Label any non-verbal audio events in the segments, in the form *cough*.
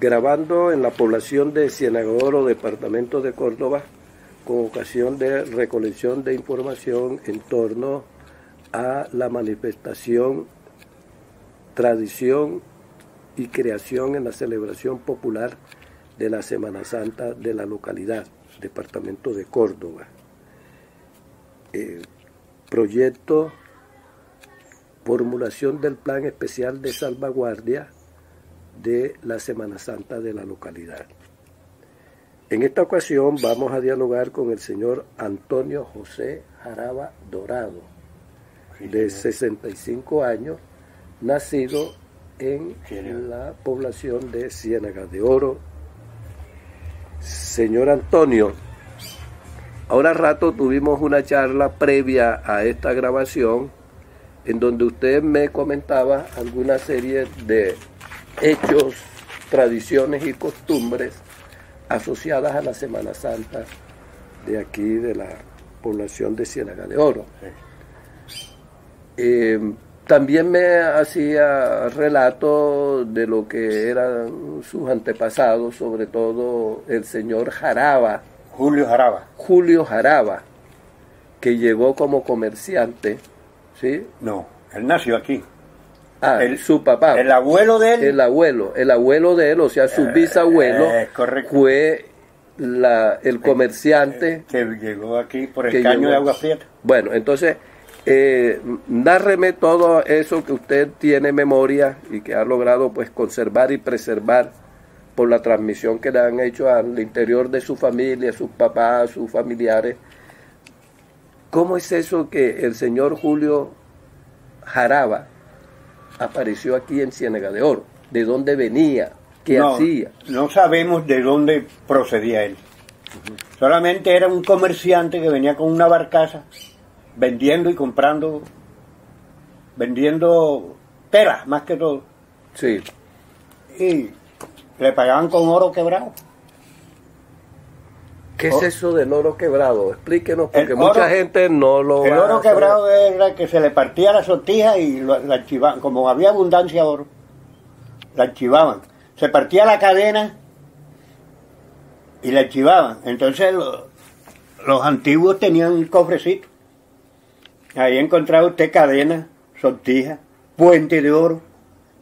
grabando en la población de Cienagoro, departamento de Córdoba, con ocasión de recolección de información en torno a la manifestación, tradición y creación en la celebración popular de la Semana Santa de la localidad, departamento de Córdoba. Eh, proyecto, formulación del plan especial de salvaguardia de la Semana Santa de la localidad. En esta ocasión vamos a dialogar con el señor Antonio José Jaraba Dorado, de 65 años, nacido en la población de Ciénaga de Oro. Señor Antonio, ahora rato tuvimos una charla previa a esta grabación en donde usted me comentaba alguna serie de hechos, tradiciones y costumbres asociadas a la Semana Santa de aquí, de la población de Ciénaga de Oro. Eh, también me hacía relato de lo que eran sus antepasados, sobre todo el señor Jaraba. Julio Jaraba. Julio Jaraba, que llegó como comerciante, ¿sí? No, él nació aquí. Ah, El- su papá. El abuelo de él. El abuelo, el abuelo de él, o sea, su bisabuelo, eh, fue la, el comerciante. que llegó aquí por el caño llegó. de agua prieta. Bueno, entonces, eh, nárreme todo eso que usted tiene memoria y que ha logrado pues conservar y preservar por la transmisión que le han hecho al interior de su familia, sus papás, sus familiares. ¿Cómo es eso que el señor Julio Jaraba apareció aquí en Ciénaga de Oro? ¿De dónde venía? ¿Qué no, hacía? No sabemos de dónde procedía él. Solamente era un comerciante que venía con una barcaza vendiendo y comprando, vendiendo tela más que todo. Sí. Y le pagaban con oro quebrado. ¿Qué es Oh. eso del oro quebrado? Explíquenos, porque mucha gente no lo El oro quebrado era que se le partía la sortija y lo- la archivaban. Como había abundancia de oro, la archivaban. Se partía la cadena y la archivaban. Entonces lo- los antiguos tenían un cofrecito. Ahí encontraba usted cadena, sortija, puente de oro,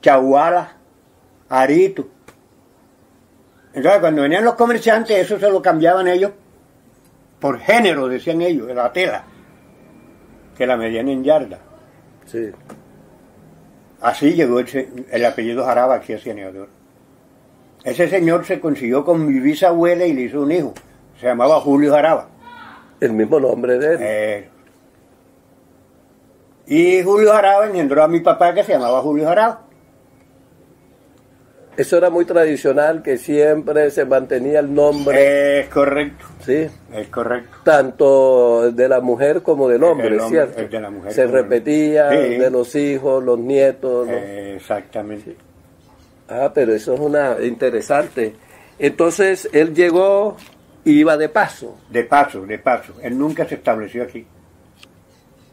chagualas, arito. Entonces cuando venían los comerciantes, eso se lo cambiaban ellos por género, decían ellos, de la tela, que la medían en yarda. Sí. Así llegó el apellido Jaraba aquí a Oro. Ese señor se consiguió con mi bisabuela y le hizo un hijo. Se llamaba Julio Jaraba. El mismo nombre de él. Eh, y Julio Jaraba engendró a mi papá que se llamaba Julio Jaraba. Eso era muy tradicional, que siempre se mantenía el nombre, Es correcto, ¿sí? es correcto. Tanto de la mujer como del hombre, El hombre, ¿cierto? el de la mujer se repetía Sí. de los hijos, los nietos. los- exactamente. Ah, pero eso es una interesante. Entonces, él llegó, iba de paso. De paso, de paso. Él nunca se estableció aquí.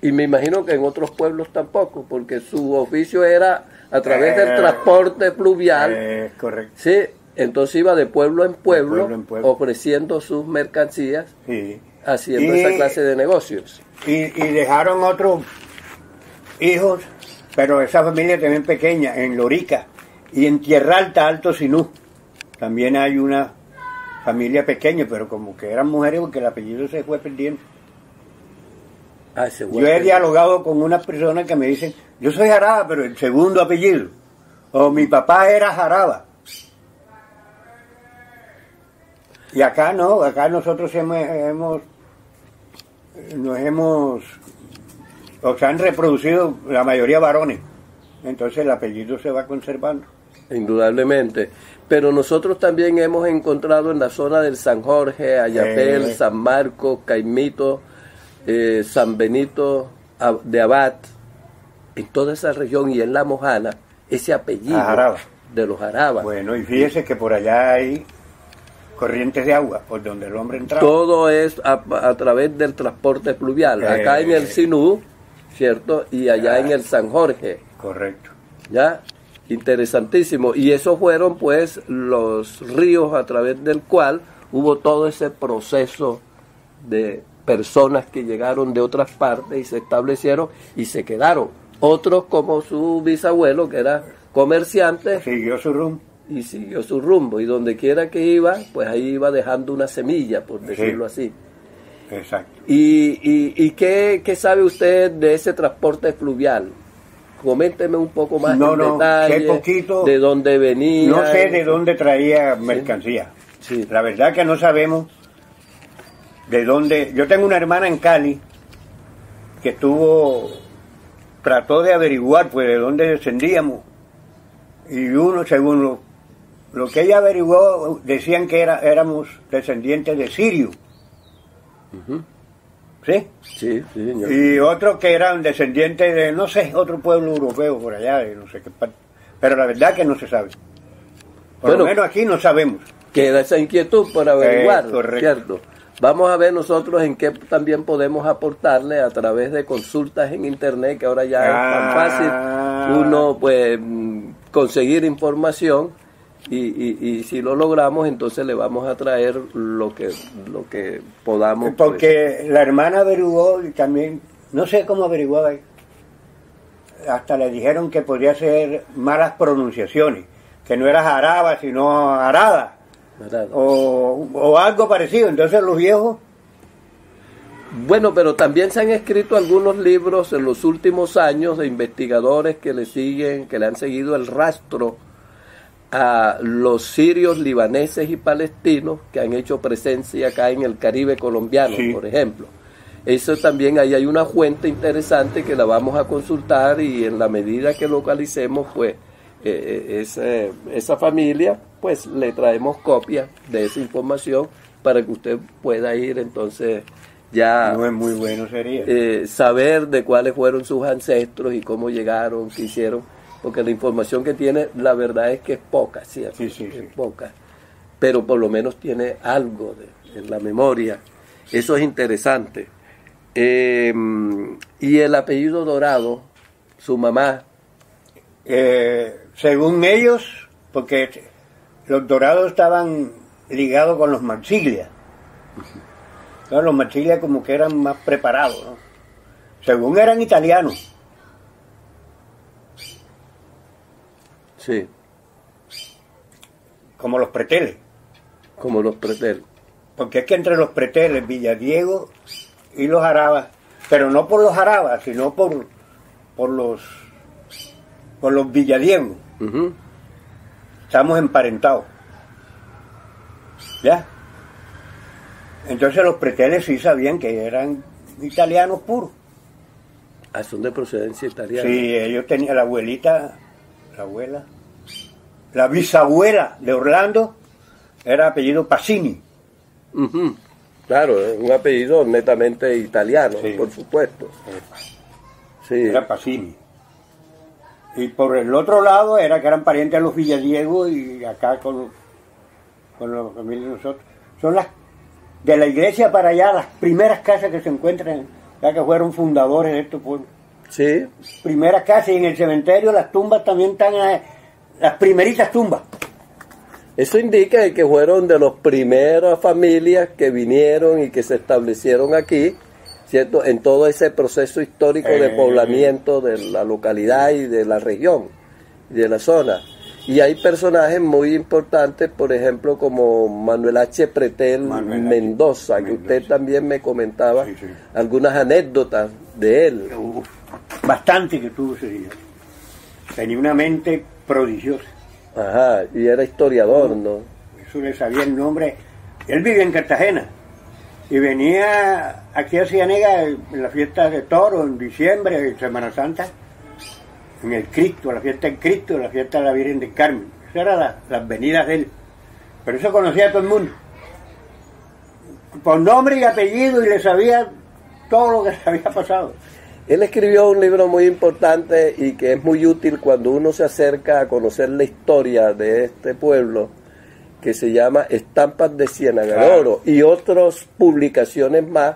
Y me imagino que en otros pueblos tampoco, porque su oficio era a través del Eh, transporte pluvial. Correcto. Sí, entonces iba de pueblo en pueblo, pueblo en pueblo. ofreciendo sus mercancías, Sí. haciendo Y- esa clase de negocios. y, y dejaron otros hijos, pero esa familia también pequeña, en Lorica y en Tierra Alta, Alto Sinú. También hay una familia pequeña, pero como que eran mujeres porque el apellido se fue perdiendo. Ah, Yo he dialogado con unas personas que me dicen, yo soy Jaraba, pero el segundo apellido. O mi papá era Jaraba. Y acá no, acá nosotros hemos, hemos nos hemos, o se han reproducido la mayoría varones. Entonces el apellido se va conservando. Indudablemente. Pero nosotros también hemos encontrado en la zona del San Jorge, Ayapel, Eh. San Marcos, Caimito, eh, San Benito de Abad, en toda esa región y en La Mojana, ese apellido de los Jarabas. Bueno, y fíjese que por allá hay corrientes de agua, por donde el hombre entraba. Todo es a, a través del transporte pluvial. Acá Eh. en el Sinú, ¿cierto? Y allá en el San Jorge, Correcto. ¿ya? Interesantísimo. Y esos fueron pues los ríos a través del cual hubo todo ese proceso de personas que llegaron de otras partes y se establecieron y se quedaron. Otros como su bisabuelo, que era comerciante. Siguió su rumbo. Y siguió su rumbo. Y donde quiera que iba, pues ahí iba dejando una semilla, por decirlo así. Exacto. ¿Y, y, y qué, qué, sabe usted de ese transporte fluvial? Coménteme un poco más no, en no, detalle. Sé poquito, de dónde venía. No sé de dónde traía mercancía. Sí. La verdad que no sabemos de dónde. Yo tengo una hermana en Cali que estuvo, trató de averiguar pues de dónde descendíamos y uno, según lo, lo que ella averiguó, decían que era, éramos descendientes de Sirio. ¿Sí? Sí, sí, señor. Y otros que eran descendientes de, no sé, otro pueblo europeo por allá, de no sé qué parte. Pero la verdad que no se sabe. Por Bueno. lo menos aquí no sabemos. Queda esa inquietud por averiguar, Eh, correcto. ¿cierto? Vamos a ver nosotros en qué también podemos aportarle a través de consultas en internet, que ahora ya es tan Ah. fácil uno pues conseguir información y, y, y si lo logramos entonces le vamos a traer lo que lo que podamos. pues. Porque la hermana averiguó y también, no sé cómo averiguaba, hasta le dijeron que podía ser malas pronunciaciones, que no era jaraba, sino arada. O, o algo parecido. Entonces los viejos, Bueno, pero también se han escrito algunos libros en los últimos años de investigadores que le siguen, que le han seguido el rastro a los sirios, libaneses y palestinos que han hecho presencia acá en el Caribe colombiano, Sí. por ejemplo. Eso también ahí hay una fuente interesante que la vamos a consultar y en la medida que localicemos, pues eh, eh, ese- esa familia, pues le traemos copias de esa información para que usted pueda ir entonces ya no es muy bueno sería. eh, saber de cuáles fueron sus ancestros y cómo llegaron, qué hicieron, porque la información que tiene, la verdad es que es poca, ¿cierto? Sí, sí, es sí. poca, pero por lo menos tiene algo de, en la memoria. Eso es interesante. Eh, y el apellido Dorado, su mamá, Eh, según ellos, porque los dorados estaban ligados con los Marsiglia. Los Marsiglia como que eran más preparados, ¿no? Según eran italianos. sí, como los preteles. como los pretel. Porque es que entre los preteles, Villadiego y los arabas, pero no por los arabas, sino por, por los por los villadiegos, Ujú. estamos emparentados. ¿Ya? Entonces los preteles sí sabían que eran italianos puros. Ah, son de procedencia italiana. Sí, ellos tenían la abuelita, la abuela, la bisabuela de Orlando era apellido Pacini. Ujú. Claro, es un apellido netamente italiano, Sí. por supuesto. Sí. era Pacini. Y por el otro lado era que eran parientes de los Villadiego y acá con, con la familia de nosotros. Son las de la iglesia para allá, las primeras casas que se encuentran, ya que fueron fundadores de estos pueblos. Sí, Primeras casas y en el cementerio las tumbas también están, eh, las primeritas tumbas. eso indica que fueron de las primeras familias que vinieron y que se establecieron aquí, ¿cierto? En todo ese proceso histórico de Eh. poblamiento de la localidad y de la región, de la zona. Y hay personajes muy importantes, por ejemplo, como Manuel H. Pretel Manuel H. Mendoza, que Mendoza. usted también me comentaba Sí, sí. algunas anécdotas de él. Uf, bastante que tuvo ese día. Tenía una mente prodigiosa. Ajá, y era historiador, ¿no? Eso le sabía el nombre. Él vivía en Cartagena y venía aquí a Cianega en la fiesta de toro, en diciembre, en Semana Santa, en el Cristo, la fiesta del Cristo, la fiesta de la Virgen del Carmen. Esas eran las, las venidas de él. Pero eso conocía a todo el mundo. Por nombre y apellido y le sabía todo lo que *laughs* le había pasado. Él escribió un libro muy importante y que es muy útil cuando uno se acerca a conocer la historia de este pueblo, que se llama Estampas de Ciénaga de Claro. Oro y otras publicaciones más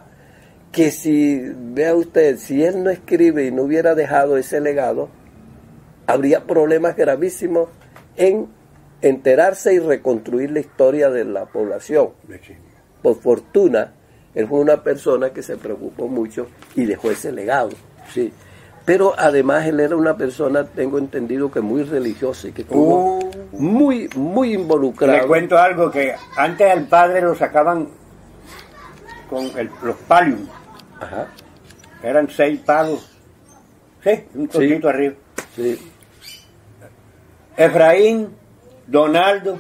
que si, vea usted, si él no escribe y no hubiera dejado ese legado, habría problemas gravísimos en enterarse y reconstruir la historia de la población. Por fortuna, él fue una persona que se preocupó mucho y dejó ese legado. Sí. Pero además él era una persona, tengo entendido que muy religiosa y que estuvo Uh. muy, muy involucrado. Le cuento algo que antes al padre lo sacaban con el- los palium, Ajá, eran seis palos, sí, un poquito arriba. sí. Efraín, Donaldo,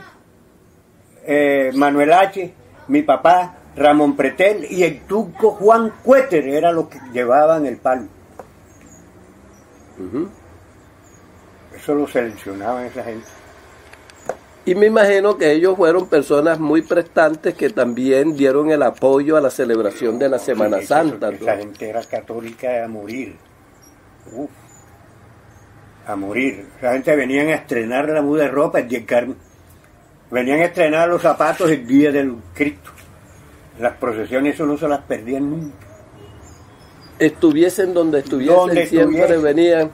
eh, Manuel H., mi papá, Ramón Pretel y el turco Juan Cuéter eran los que llevaban el palo. Eso lo seleccionaban esa gente. Y me imagino que ellos fueron personas muy prestantes que también dieron el apoyo a la celebración de la Semana Sí, Santa. eso- Esa gente era católica a morir. Uf, a morir. Esa gente venían a estrenar la muda de ropa el día del Carmen. Venían a estrenar los zapatos el día del Cristo. Las procesiones eso no se las perdían nunca. Estuviesen donde estuviesen, Donde siempre venían.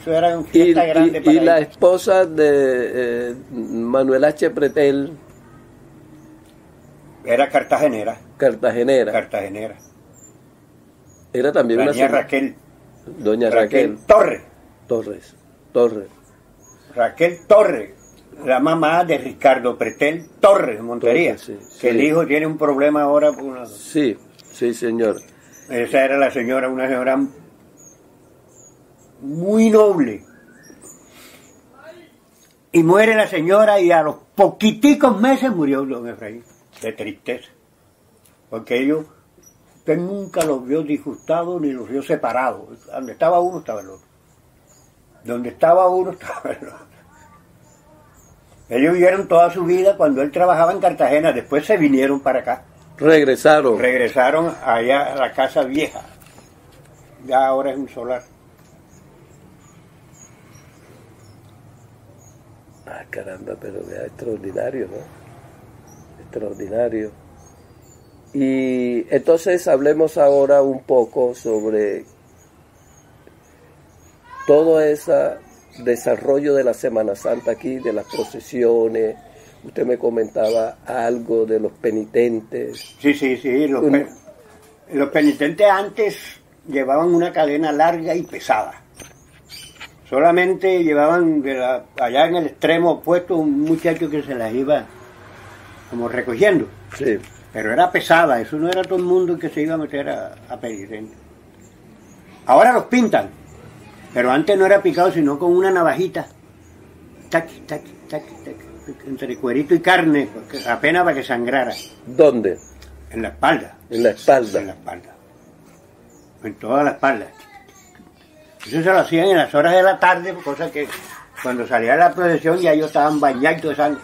Eso era una Y, grande y- y la esposa de eh, Manuel H. Pretel, Era cartagenera. cartagenera, Cartagenera. era también La una Raquel. doña Raquel Raquel Torres. Torres. Torres. Raquel Torres, la mamá de Ricardo Pretel Torres de Montería. Torres, sí, que el hijo tiene un problema ahora. una- Sí, sí, señor. Esa era la señora, una señora muy noble. Y muere la señora y a los poquiticos meses murió don Efraín, de tristeza. Porque ellos, usted nunca los vio disgustados ni los vio separados. Donde estaba uno estaba el otro. Donde estaba uno *laughs* estaba el otro. Ellos vivieron toda su vida cuando él trabajaba en Cartagena, después se vinieron para acá. Regresaron. Regresaron allá a la casa vieja. Ya ahora es un solar. Ah, caramba, pero vea, extraordinario, ¿no? Extraordinario. Y entonces hablemos ahora un poco sobre todo ese desarrollo de la Semana Santa aquí, de las procesiones. Usted me comentaba algo de los penitentes. Sí, sí, sí. Los, Un- pe- los penitentes antes llevaban una cadena larga y pesada. Solamente llevaban de la- allá en el extremo opuesto un muchacho que se las iba como recogiendo. Sí, Pero era pesada, eso no era todo el mundo que se iba a meter a, a penitente. Ahora los pintan, pero antes no era picado sino con una navajita. Taqui, taqui, taqui, taqui, entre cuerito y carne, apenas para que sangrara. ¿dónde? En la espalda. En la espalda. En la espalda. En toda la espalda. Eso se lo hacían en las horas de la tarde, cosa que cuando salía la procesión ya ellos estaban bañados de sangre.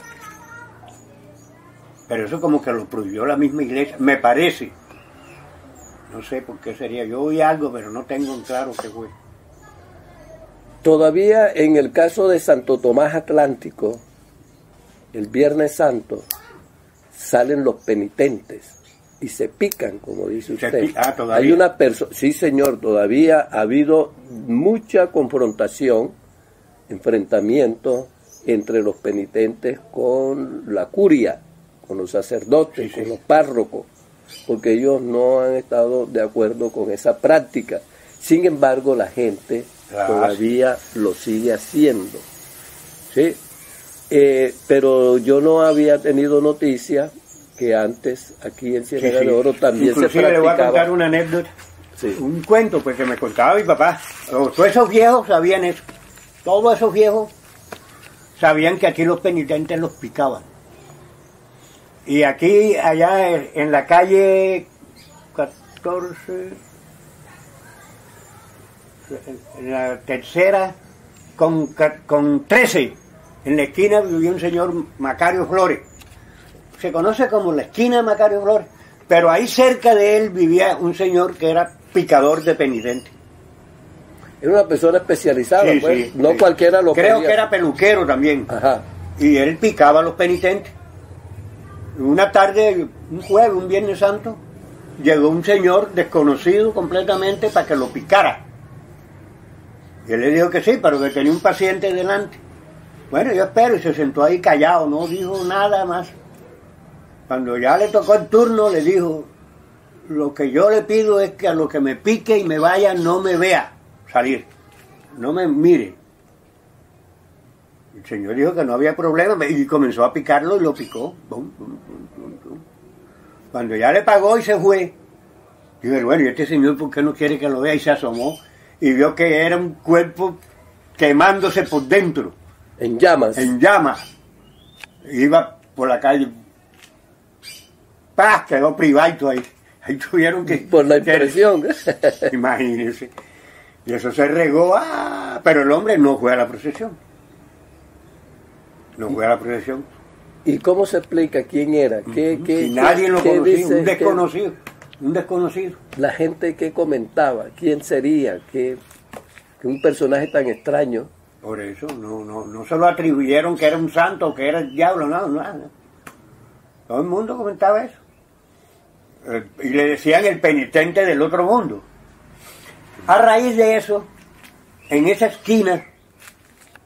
Pero eso como que lo prohibió la misma iglesia, me parece. No sé por qué sería. Yo oí algo, pero no tengo en claro qué fue. Todavía en el caso de Santo Tomás Atlántico, el Viernes Santo, salen los penitentes y se pican, como dice usted. ah, todavía. Hay una persona, sí señor, todavía ha habido mucha confrontación, enfrentamiento entre los penitentes con la curia, con los sacerdotes, Sí, sí. con los párrocos, porque ellos no han estado de acuerdo con esa práctica. Sin embargo, la gente todavía lo sigue haciendo. ¿sí? Eh, pero yo no había tenido noticia que antes aquí en Ciénaga sí. de Oro también se Inclusive le voy a contar practicaba. una anécdota. Sí. Un cuento pues que me contaba mi papá. Todos esos viejos sabían eso. Todos esos viejos sabían que aquí los penitentes los picaban. Y aquí, allá en- la calle 14, en la tercera, con, con 13, en la esquina vivía un señor Macario Flores. Se conoce como la esquina de Macario Flores, pero ahí cerca de él vivía un señor que era picador de penitentes. Era una persona especializada, Sí, pues. sí, no sí. cualquiera lo Creo podía- que era peluquero también. Ajá. Y él picaba a los penitentes. Una tarde, un jueves, un viernes santo, llegó un señor desconocido completamente para que lo picara. Y él le dijo que sí, pero que tenía un paciente delante. Bueno, yo espero, y se sentó ahí callado, no dijo nada más. Cuando ya le tocó el turno, le dijo, lo que yo le pido es que a lo que me pique y me vaya no me vea salir, no me mire. El señor dijo que no había problema y comenzó a picarlo y lo picó. Cuando ya le pagó y se fue, dije, bueno, ¿y este señor por qué no quiere que lo vea? Y se asomó y vio que era un cuerpo quemándose por dentro. En llamas. En llamas. Iba por la calle. ¡Pah! Quedó privado ahí. Ahí tuvieron que... Por la impresión. *laughs* Imagínense. Y eso se regó, ah, pero el hombre no fue a la procesión. No fue a la procesión. ¿Y cómo se explica quién era? ¿Qué, qué, y nadie lo conocía, un desconocido. Un desconocido. La gente que comentaba, quién sería, que, un personaje tan extraño. Por eso, no, no, no se lo atribuyeron que era un santo, que era el diablo, no, nada. Todo el mundo comentaba eso. Eh, y le decían el penitente del otro mundo. A raíz de eso, en esa esquina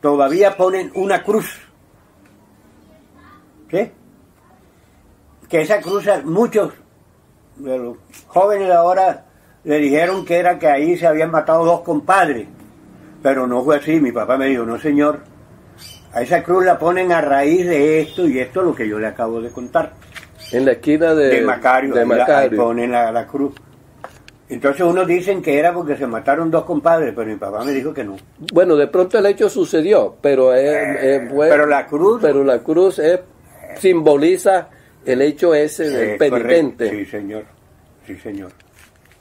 todavía ponen una cruz. ¿Sí? Que esa cruz, muchos de los jóvenes ahora le dijeron que era que ahí se habían matado dos compadres. Pero no fue así. Mi papá me dijo, no señor, a esa cruz la ponen a raíz de esto y esto es lo que yo le acabo de contar. En la esquina de, de Macario, de Macario. Ahí ponen la, la cruz. Entonces unos dicen que era porque se mataron dos compadres, pero mi papá me dijo que no. Bueno, de pronto el hecho sucedió, pero es, Eh, es bueno, pero la cruz- pero la cruz es, simboliza el hecho ese del Eh, penitente. correcto. Sí, señor. Sí, señor.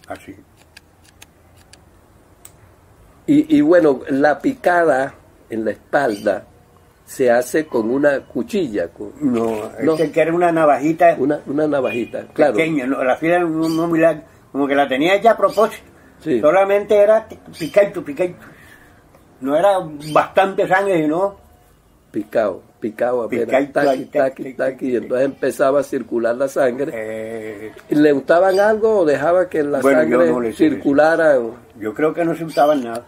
Así. Y, y bueno, la picada en la espalda se hace con una cuchilla, con No, No. este que era una navajita una, una navajita, claro. pequeña, no, la fila no, no muy larga, como que la tenía ya a propósito. Sí. Solamente era picadito, picadito. No era bastante sangre, sino Picado, picado apenas, taqui, taqui, taqui, y entonces empezaba a circular la sangre. eh, ¿Le untaban algo o dejaba que la Bueno, sangre circulara? yo creo que no se usaban nada.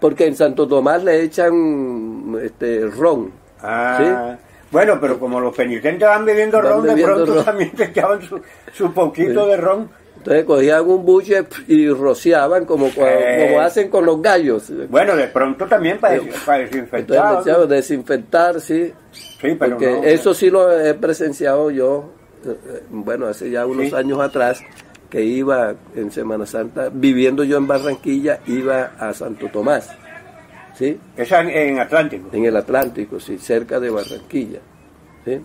Porque en Santo Tomás le echan este ron. Ah, bueno, pero como los penitentes van bebiendo Van ron, de pronto ron. también te echaban su, su poquito Sí. de ron. Entonces cogían un buche y rociaban como, Eh. como hacen con los gallos. Bueno, de pronto también para, des- para Entonces desinfectar. echaban desinfectar, sí. Sí, pero Porque no. eso sí lo he presenciado yo, eh, eh, bueno, hace ya unos Sí. años atrás, que iba en Semana Santa, viviendo yo en Barranquilla, iba a Santo Tomás, ¿sí? Esa en, en Atlántico. En el Atlántico, sí, cerca de Barranquilla, ¿sí?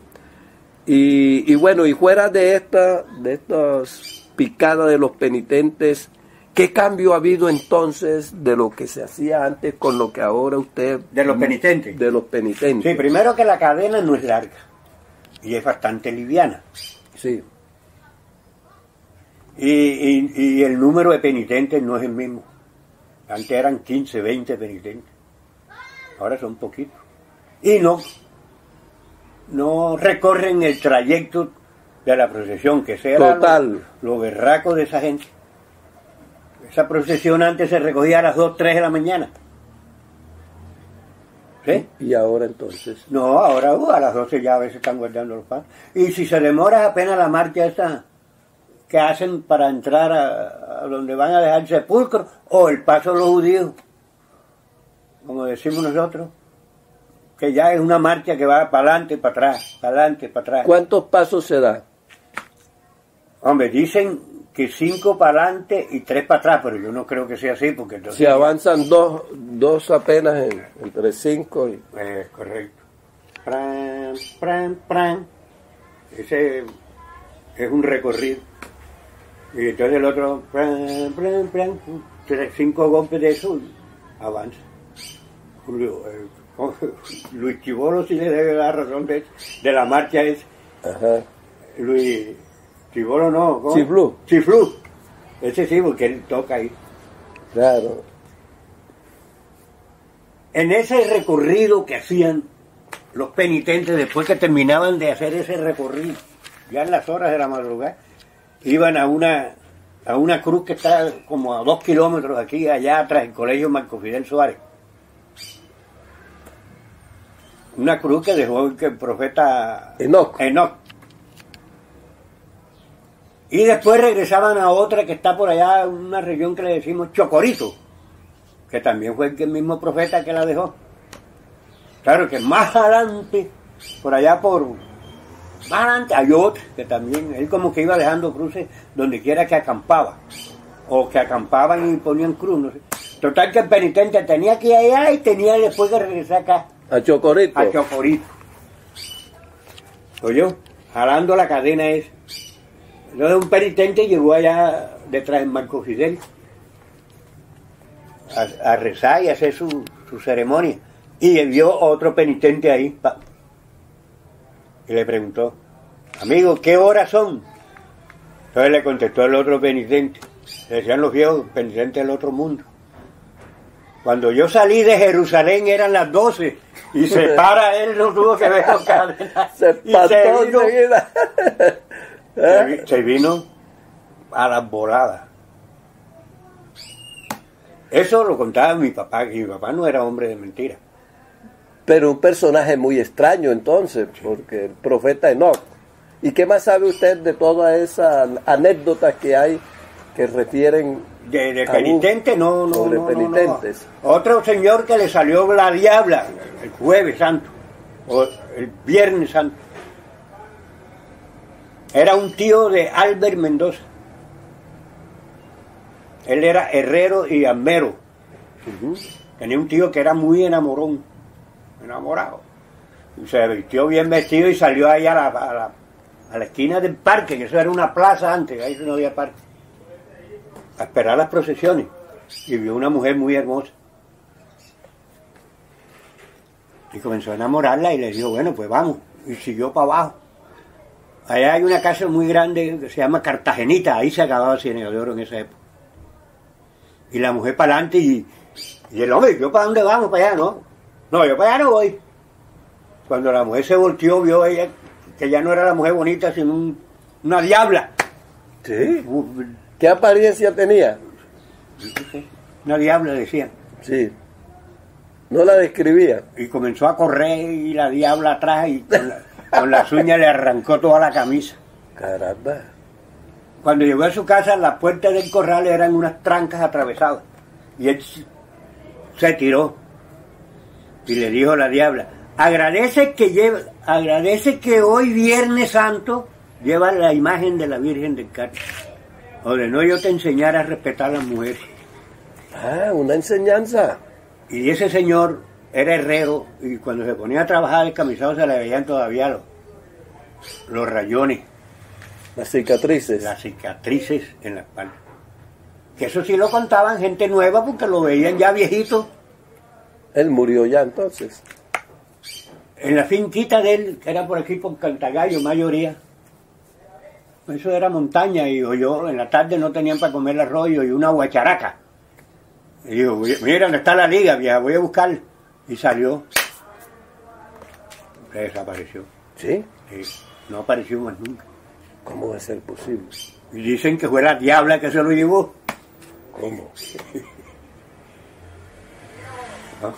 Y, y bueno, y fuera de esta, de estas picadas de los penitentes, ¿qué cambio ha habido entonces de lo que se hacía antes con lo que ahora usted... De los penitentes. De los penitentes. Sí, primero que la cadena no es larga y es bastante liviana. Sí. Y, y- y el número de penitentes no es el mismo. Antes eran 15, 20 penitentes. Ahora son poquitos. Y no, no recorren el trayecto de la procesión, que sea Total. lo, lo berraco de esa gente. Esa procesión antes se recogía a las 2, 3 de la mañana. ¿Sí? Y ahora entonces... No, ahora uh, a las 12 ya a veces están guardando los pasos. Y si se demora apenas la marcha esta que hacen para entrar a, a donde van a dejar el sepulcro o el paso de los judíos, como decimos nosotros, que ya es una marcha que va para adelante, para atrás, para adelante, para atrás. ¿Cuántos pasos se da? Hombre, dicen que cinco para adelante y tres para atrás, pero yo no creo que sea así, porque entonces... Si avanzan dos, dos apenas en- entre cinco y... Eh, correcto. Pran, pran, pran. Ese es un recorrido. Y entonces el otro, pran, pran, pran. Tres, cinco golpes de eso, avanza. Julio, eh, *laughs* Luis Chibolo sí le debe dar razón de, de la marcha es Ajá. Luis Chibolo no. ¿cómo? Chiflú. Chiflú. Ese sí, porque él toca ahí. Claro. En ese recorrido que hacían los penitentes después que terminaban de hacer ese recorrido, ya en las horas de la madrugada, iban a una, a una cruz que está como a dos kilómetros aquí, allá atrás, el colegio Marco Fidel Suárez. Una cruz que dejó que el profeta Enoch. Enoch. Y después regresaban a otra que está por allá, una región que le decimos Chocorito, que también fue el mismo profeta que la dejó. Claro que más adelante, por allá por más adelante hay otro que también, él como que iba dejando cruces donde quiera que acampaba, o que acampaban y ponían cruz, no sé. Total que el penitente tenía que ir allá y tenía después que regresar acá, A Chocorito. a Chocorito. Oye, jalando la cadena esa. Entonces un penitente llegó allá detrás de Marco Fidel a, a rezar y a hacer su, su ceremonia. Y vio otro penitente ahí. Y le preguntó, amigo, ¿qué horas son? Entonces le contestó el otro penitente. Le decían los viejos penitentes del otro mundo. Cuando yo salí de Jerusalén eran las 12 y se *laughs* para él, no tuvo que ver con *laughs* cadena. Se Y pató vino, se vi- se vino a las voladas. Eso lo contaba mi papá, que mi papá no era hombre de mentira. Pero un personaje muy extraño entonces, porque el profeta Enoch. ¿Y qué más sabe usted de todas esas anécdotas que hay que refieren De, penitente, no, no, sobre no, penitentes? Otro señor que le salió la diabla el jueves santo, o el viernes santo. Era un tío de Albert Mendoza. Él era herrero y armero. Ujú. Tenía un tío que era muy enamorón, enamorado. Y se vistió bien vestido y salió ahí a la, a la, esquina del parque, que eso era una plaza antes, ahí no había parque, a esperar las procesiones. Y vio una mujer muy hermosa. Y comenzó a enamorarla y le dijo, bueno, pues vamos. Y siguió para abajo. Allá hay una casa muy grande que se llama Cartagenita, ahí se acababa Cienega de Oro en esa época. Y la mujer para adelante y, y el hombre, ¿yo para dónde vamos? Para allá, ¿no? No, yo para allá no voy. Cuando la mujer se volteó, vio ella que ya no era la mujer bonita, sino un- una diabla. Sí. Uh, ¿Qué apariencia tenía? Una diabla, decían. Sí. No la describía. Y comenzó a correr y la diabla atrás y con, la- con las uñas le arrancó toda la camisa. Caramba. Cuando llegó a su casa, las puertas del corral eran unas trancas atravesadas. Y él se tiró. Y le dijo la diabla, agradece que lleva, agradece que hoy Viernes Santo lleva la imagen de la Virgen del Carmen. O de no yo te enseñara a respetar a las mujeres. Ah, una enseñanza. Y ese señor era herrero y cuando se ponía a trabajar el camisado se le veían todavía los, los rayones. Las cicatrices. las cicatrices en la espalda. Que eso sí lo contaban gente nueva porque lo veían ya viejito. Él murió ya entonces. En la finquita de él, que era por aquí por Cantagallo, mayoría. Eso era montaña y yo en la tarde no tenían para comer el arroyo y una guacharaca. Y digo, "Voy- mira dónde está la liga, vieja, voy a buscar. Y salió. Desapareció. ¿Sí? Sí, no apareció más nunca. ¿Cómo va a ser posible? Y dicen que fue la diabla que se lo llevó. ¿Cómo? *laughs* ¿no?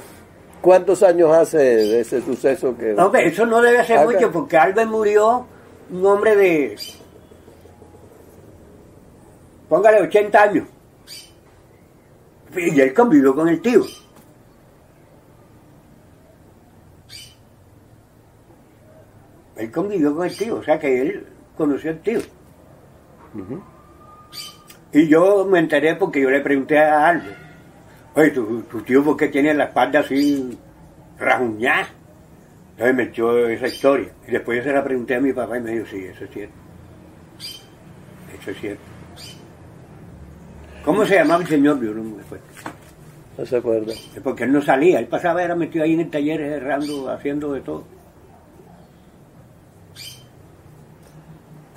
¿Cuántos años hace de ese suceso que... No, hombre, eso no debe ser Acá. mucho porque Albert murió un hombre de. Póngale 80 años. Y él convivió con el tío. Él convivió con el tío, o sea que él conoció al tío. Y yo me enteré porque yo le pregunté a Albert, oye, tu, tu tío, ¿por qué tiene la espalda así rajuñada? Entonces me echó esa historia. Y después yo se la pregunté a mi papá y me dijo, sí, eso es cierto. Eso es cierto. ¿Cómo se llamaba el señor? Yo no me acuerdo. No se acuerda. Porque él no salía, él pasaba, era metido ahí en el taller errando, haciendo de todo.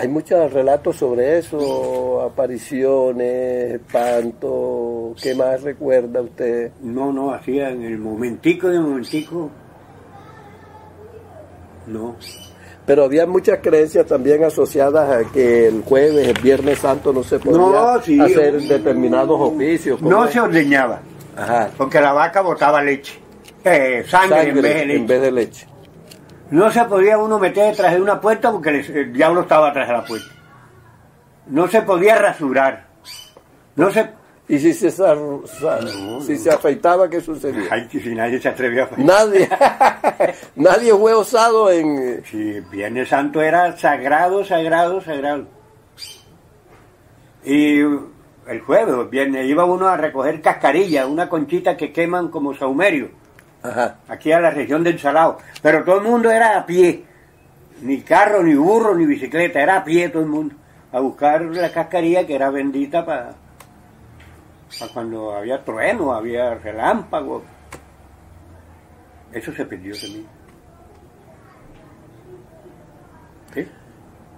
Hay muchos relatos sobre eso, apariciones, espanto. ¿Qué más recuerda usted? No, no, hacía en el momentico, en el momentico. No. Pero había muchas creencias también asociadas a que el jueves, el viernes santo no se podía No, sí. hacer determinados oficios. No es. se ordeñaba, Ajá. porque la vaca botaba leche. Eh, sangre, en vez de leche. en vez de leche. No se podía uno meter detrás de una puerta porque el diablo estaba atrás de la puerta. No se podía rasurar. No se... Y si se, si se afeitaba, ¿qué sucedía? Ay, si nadie se atrevía a Nadie, *laughs* nadie fue osado en... Sí, el Viernes Santo era sagrado, sagrado, sagrado. Y el jueves, viernes, iba uno a recoger cascarilla, una conchita que queman como saumerio, Ajá. aquí a la región del Salado. Pero todo el mundo era a pie, ni carro, ni burro, ni bicicleta, era a pie todo el mundo, a buscar la cascarilla que era bendita para cuando había trueno, había relámpago. Eso se perdió también. ¿Sí?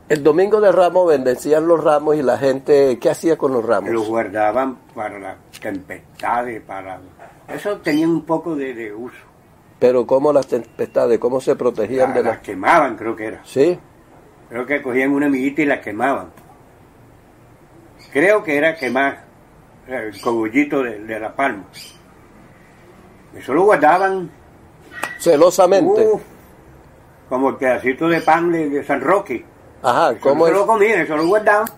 El domingo de Ramos bendecían los ramos y la gente, ¿qué hacía con los ramos? los guardaban para las tempestades, para... Eso tenía un poco de, de uso. Pero ¿cómo las tempestades? ¿Cómo se protegían La- de las las... quemaban, creo que era. Sí, Creo que cogían una amiguita y la quemaban. Creo que era quemar eh, el cogollito de, de la palma. Eso lo guardaban celosamente. uf, como el pedacito de pan de, de San Roque. Ajá, Eso ¿cómo no se es? lo comían, eso lo guardaban.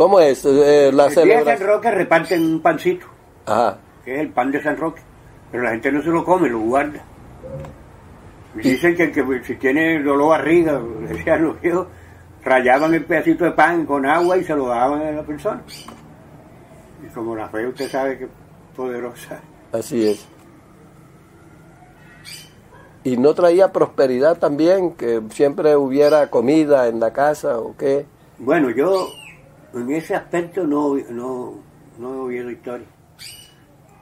¿Cómo es eh, la El día de San celebración? Roque reparten un pancito. Ajá. que es el pan de San Roque. Pero la gente no se lo come, lo guarda. Dicen que, que si tiene dolor de barriga, *laughs* decían los viejos, rayaban el pedacito de pan con agua y se lo daban a la persona. Y como la fe usted sabe que es poderosa. Así es. Y no traía prosperidad también, que siempre hubiera comida en la casa o qué. Bueno, yo en ese aspecto no, no, no he oído historia.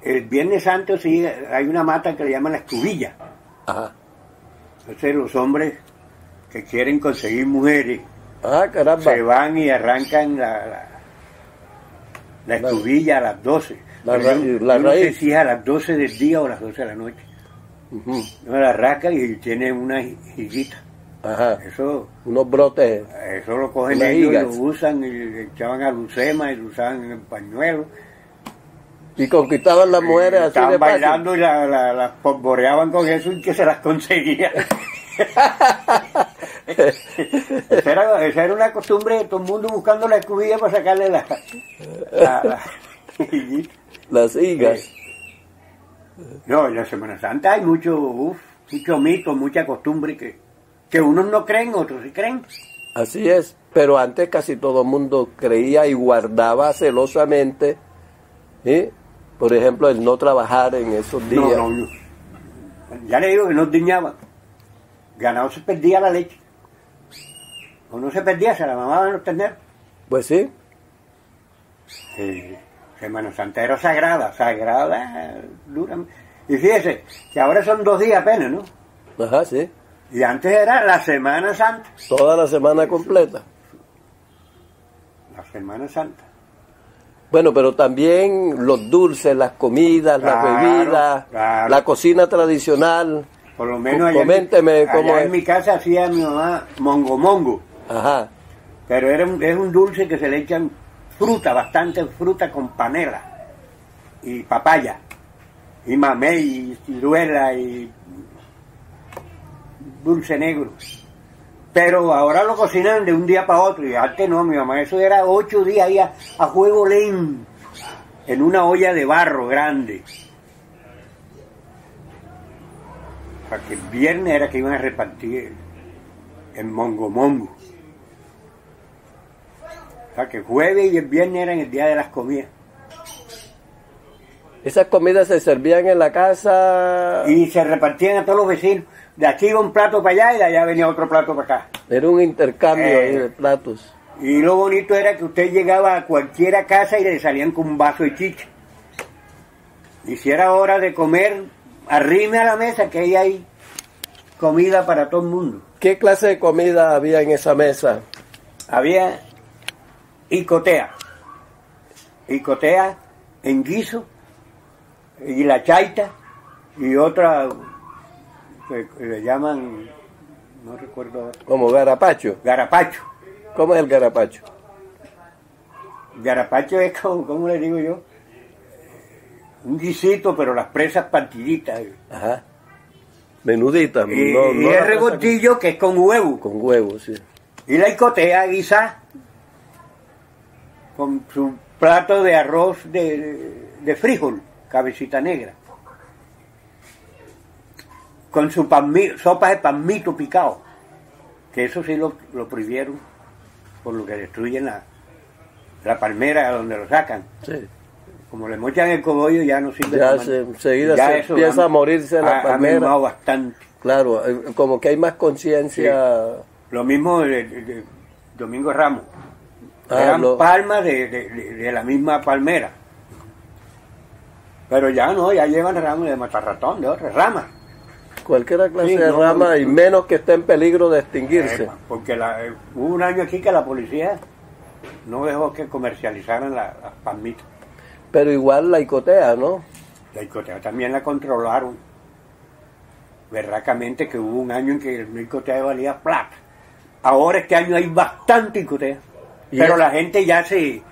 El Viernes Santo sí hay una mata que le llaman la escubilla. Ajá. Entonces los hombres que quieren conseguir mujeres Ah, se van y arrancan la, la, la escobilla a las 12. La Pero ra- yo- la yo no sé raíz. si es a las 12 del día o a las 12 de la noche. Ujú. No la arrancan y tiene una higuita. Ajá. Eso, Unos brotes. eso lo cogen ellos y higas. lo usan y le echaban a lucema y lo usaban en el pañuelo. Y conquistaban las mujeres Y así Estaban de fácil. bailando y la- la- las polvoreaban con eso y que se las conseguían. *laughs* esa, era, esa era una costumbre de todo el mundo buscando la escubilla para sacarle la... la- la- Las higas. no, en la Semana Santa hay mucho, uf, mucho mito, mucha costumbre que, que unos no creen, otros sí creen. Así es. Pero antes casi todo el mundo creía y guardaba celosamente. ¿sí? Por ejemplo, el no trabajar en esos días. No, no. Ya le digo que no diñaban. Ganado se perdía la leche. O no se perdía, se la mamaban los terneros. Pues sí. Sí, Semana Santa era sagrada, sagrada, dura. Y fíjese, que ahora son dos días apenas, ¿no? Ajá, sí. Y antes era la Semana Santa. Toda la semana completa. La Semana Santa. Bueno, pero también los dulces, las comidas, las bebidas, claro. la cocina tradicional. Por lo menos allá, coménteme en, cómo allá es. en mi casa hacía mi mamá mongo mongo. Ajá. Pero era un, es un dulce que se le echan fruta, bastante fruta con panela y papaya y mamey y ciruela y dulce negro. Pero ahora lo cocinan de un día para otro y antes no, mi mamá, eso era ocho días ahí a, a juego lento en una olla de barro grande. Para que el viernes era que iban a repartir el mongo mongo. O sea, que jueves y el viernes eran el día de las comidas. Esas comidas se servían en la casa. Y se repartían a todos los vecinos. De aquí iba un plato para allá y de allá venía otro plato para acá. Era un intercambio Eh. ahí de platos. Y lo bonito era que usted llegaba a cualquiera casa y le salían con un vaso de chicha. Y si era hora de comer, arrime a la mesa que ahí hay comida para todo el mundo. ¿Qué clase de comida había en esa mesa? Había icotea. Icotea en guiso y la chaita y otra le llaman, no recuerdo ahora, Como garapacho. garapacho. ¿Cómo es el garapacho? Garapacho es como, ¿cómo le digo yo? Un guisito, pero las presas partiditas. Ajá. Menudita. Y, no- y no el cosa revoltillo que es con huevo. Con huevos, sí. Y la icotea guisa con su plato de arroz de, de frijol, cabecita negra. Con su palmi- sopa de palmito picado. Que eso sí lo, lo prohibieron por lo que destruyen la, la palmera donde lo sacan. sí. Como le mochan el cogollo ya no sirve. Ya se- enseguida Ya se empieza a morirse la ha- palmera. Ha bastante. Claro, eh, como que hay más conciencia. Lo mismo de, de- de Domingo Ramos. Ah, Eran lo- palmas de, de- de- de la misma palmera. Pero ya no, ya llevan ramos de matarratón, de otras ramas. Cualquier clase Sí, de no, rama no. y menos que esté en peligro de extinguirse. Eh, porque la- eh, hubo un año aquí que la policía no dejó que comercializaran la- las palmitas. Pero igual la icotea, ¿no? La discoteca también la controlaron. Verracamente que hubo un año en que el discoteca valía plata. Ahora este año hay bastante discoteca. Y Pero es- la gente ya se,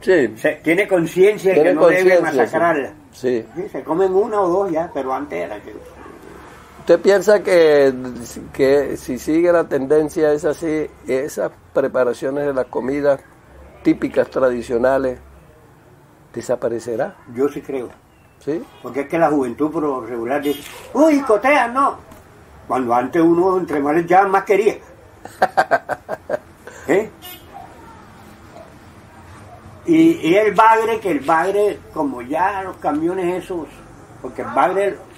Sí. se- tiene conciencia de que no debe masacrarla. Sí. Sí, se comen una o dos ya, pero antes era que... ¿Usted piensa que, que si sigue la tendencia es así, esas preparaciones de las comidas típicas tradicionales desaparecerá? Yo sí creo. ¿Sí? Porque es que la juventud por lo regular dice, uy, cotea, no. Cuando antes uno entre más echaban, más quería. *laughs* ¿Eh? Y, y el bagre, que el bagre, como ya los camiones esos, porque el bagre...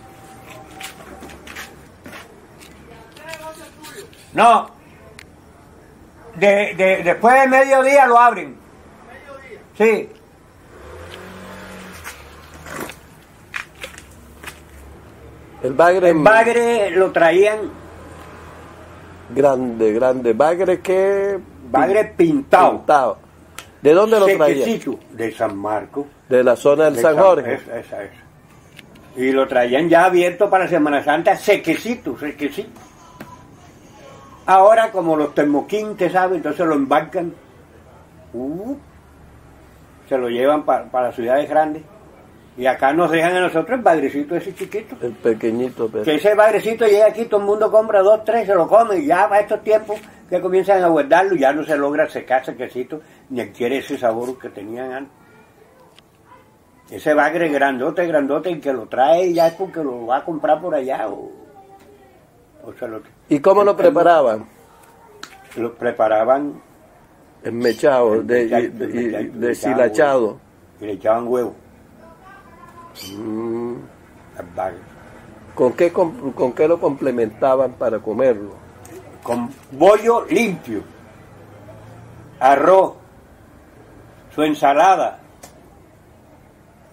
No. De, de- después de mediodía lo abren. Sí. El bagre, El bagre lo traían, grande, grande. Bagre que bagre pintado. pintado. ¿De dónde lo traía? sequecito, De San Marcos. De la zona del de San Jorge. Esa, esa, esa. Y lo traían ya abierto para Semana Santa, sequecito, sequecito. Ahora, como los termoquintes, ¿sabes? Entonces lo embarcan. uh, se lo llevan pa- para las ciudades grandes. Y acá nos dejan a nosotros el bagrecito ese chiquito. El pequeñito. pero- Que ese bagrecito llega aquí, todo el mundo compra dos, tres, se lo come, y ya para estos tiempos que comienzan a guardarlo, ya no se logra secar ese quesito, ni adquiere ese sabor que tenían antes. Ese bagre grandote, grandote, y que lo trae ya es porque lo va a comprar por allá, o, o se lo, ¿Y cómo lo preparaban? lo preparaban Enmechado, de, deshilachado. y le echaban huevo Mm. ¿Con qué, ¿Con qué lo complementaban para comerlo? con bollo limpio, arroz, su ensalada.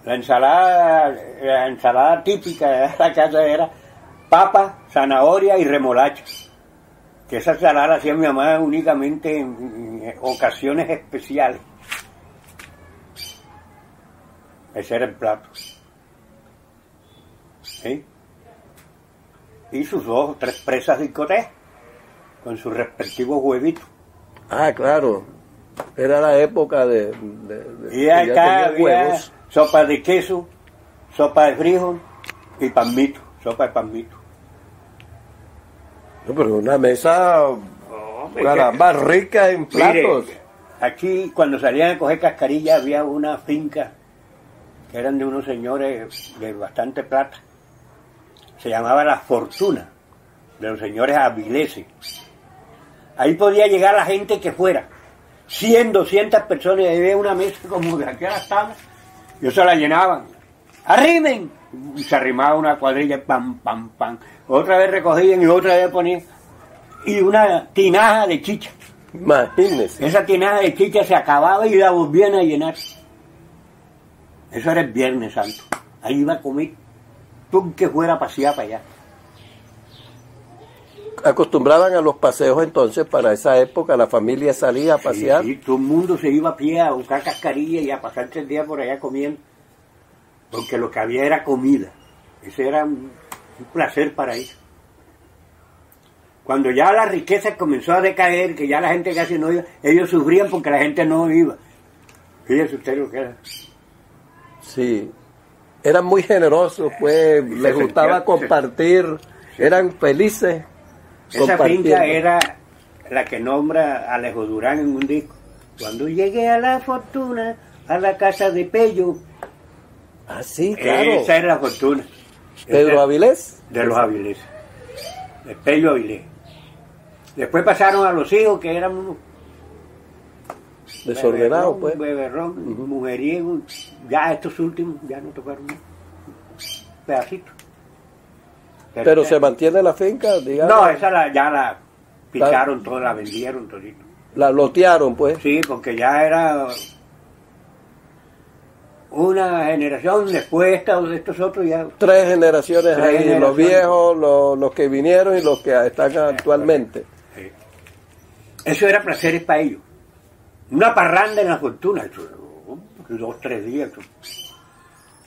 La ensalada, la ensalada típica de la *laughs* casa era papa, zanahoria y remolacha. Que esa ensalada la hacía mi mamá únicamente en, ocasiones especiales. Ese era el plato. ¿Sí? Y sus dos o tres presas de coté con sus respectivos huevitos. Ah, claro. Era la época de... de- de- Y acá había huevos. sopa de queso, sopa de frijol y palmito, sopa de palmito. No, pero una mesa caramba, rica en platos. Mire, aquí cuando salían a coger cascarilla había una finca que eran de unos señores de bastante plata. Se llamaba La Fortuna, de los señores avileses. Ahí podía llegar la gente que fuera. 100, 200 personas, y había una mesa como de aquí a las tablas. Y eso la llenaban. ¡Arrimen! Y se arrimaba una cuadrilla, pam, pam, pam. Otra vez recogían y otra vez ponían. Y una tinaja de chicha. Imagínese. Esa tinaja de chicha se acababa y la volvían a llenar. Eso era el Viernes Santo. Ahí iba a comer tú que fuera a pasear para allá. Acostumbraban a los paseos entonces, para esa época la familia salía a pasear. Sí, sí, todo el mundo se iba a pie a buscar cascarilla y a pasar el día por allá comiendo. Porque lo que había era comida. Ese era un, un placer para ellos. Cuando ya la riqueza comenzó a decaer, que ya la gente casi no iba, ellos sufrían porque la gente no iba. Fíjese usted lo que era. Sí. Eran muy generosos, pues, les se gustaba sentía- compartir Eran felices. Esa finca era la que nombra Alejo Durán en un disco. Cuando llegué a la fortuna, a la casa de Pello, Ah, sí, claro. esa es la fortuna. Pedro Avilés. De los Avilés. De Pello Avilés. Después pasaron a los hijos que eran unos Desordenado, beberrón, pues. beberrón, mujeriego. Ya estos últimos ya no tocaron un pedacito. Pero se mantiene la finca, digamos. No, esa la, ya la picaron toda, la vendieron todito. La lotearon, pues. Sí, porque ya era una generación después esta, de estos otros ya Tres generaciones Tres ahí, los viejos, los, los que vinieron y los que están actualmente. Sí. Eso era placeres para ellos. Una parranda en la fortuna, eso, dos, tres días. eso.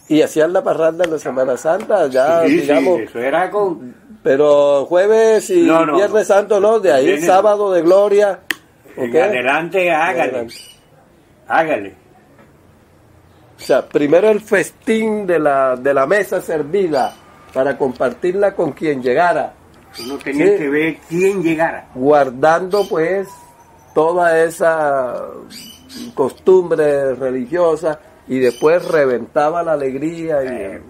Y hacían la parranda en la Semana Santa, ya, Sí, sí, digamos. eso era con... Pero jueves y No, no, Viernes no. Santo no, de ahí Viene- sábado de gloria. En ¿ok? adelante, hágale. Adelante. Hágale. O sea, primero el festín de la, de la mesa servida para compartirla con quien llegara, Uno tenía Sí. que ver quién llegara. guardando pues toda esa costumbre religiosa y después reventaba la alegría y, Eh,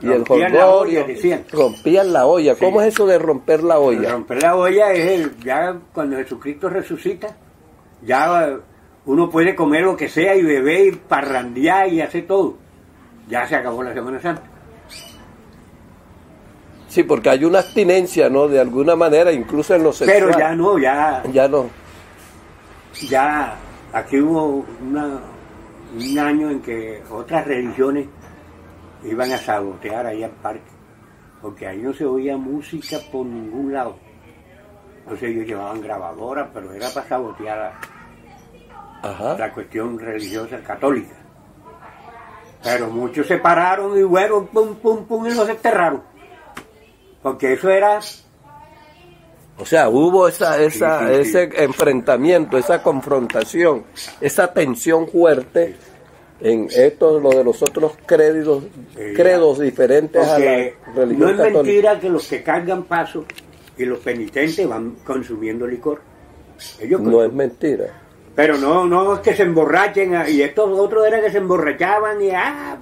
y el jolgorio. Rompían la olla. ¿Cómo es eso de romper la olla? Romper la olla es el- ya cuando Jesucristo resucita, ya uno puede comer lo que sea y beber y parrandear y hacer todo. Ya se acabó la Semana Santa. Sí, porque hay una abstinencia, ¿no? De alguna manera, incluso en los sexual. Pero ya no, ya, Ya no. ya aquí hubo una- un año en que otras religiones iban a sabotear ahí al parque, porque ahí no se oía música por ningún lado. Entonces ellos llevaban grabadoras, pero era para sabotear Ajá. la cuestión religiosa católica. Pero muchos se pararon y fueron pum, pum, pum, y los enterraron. Porque eso era, O sea, hubo esa, esa, Sí, sí, sí. ese enfrentamiento, esa confrontación, esa tensión fuerte en esto, lo de los otros Sí, credos diferentes a la religión no es católica. mentira que los que cargan paso y los penitentes van consumiendo licor. Ellos No es mentira. Pero no, no es que se emborrachen, ah, y estos otros eran que se emborrachaban y ah,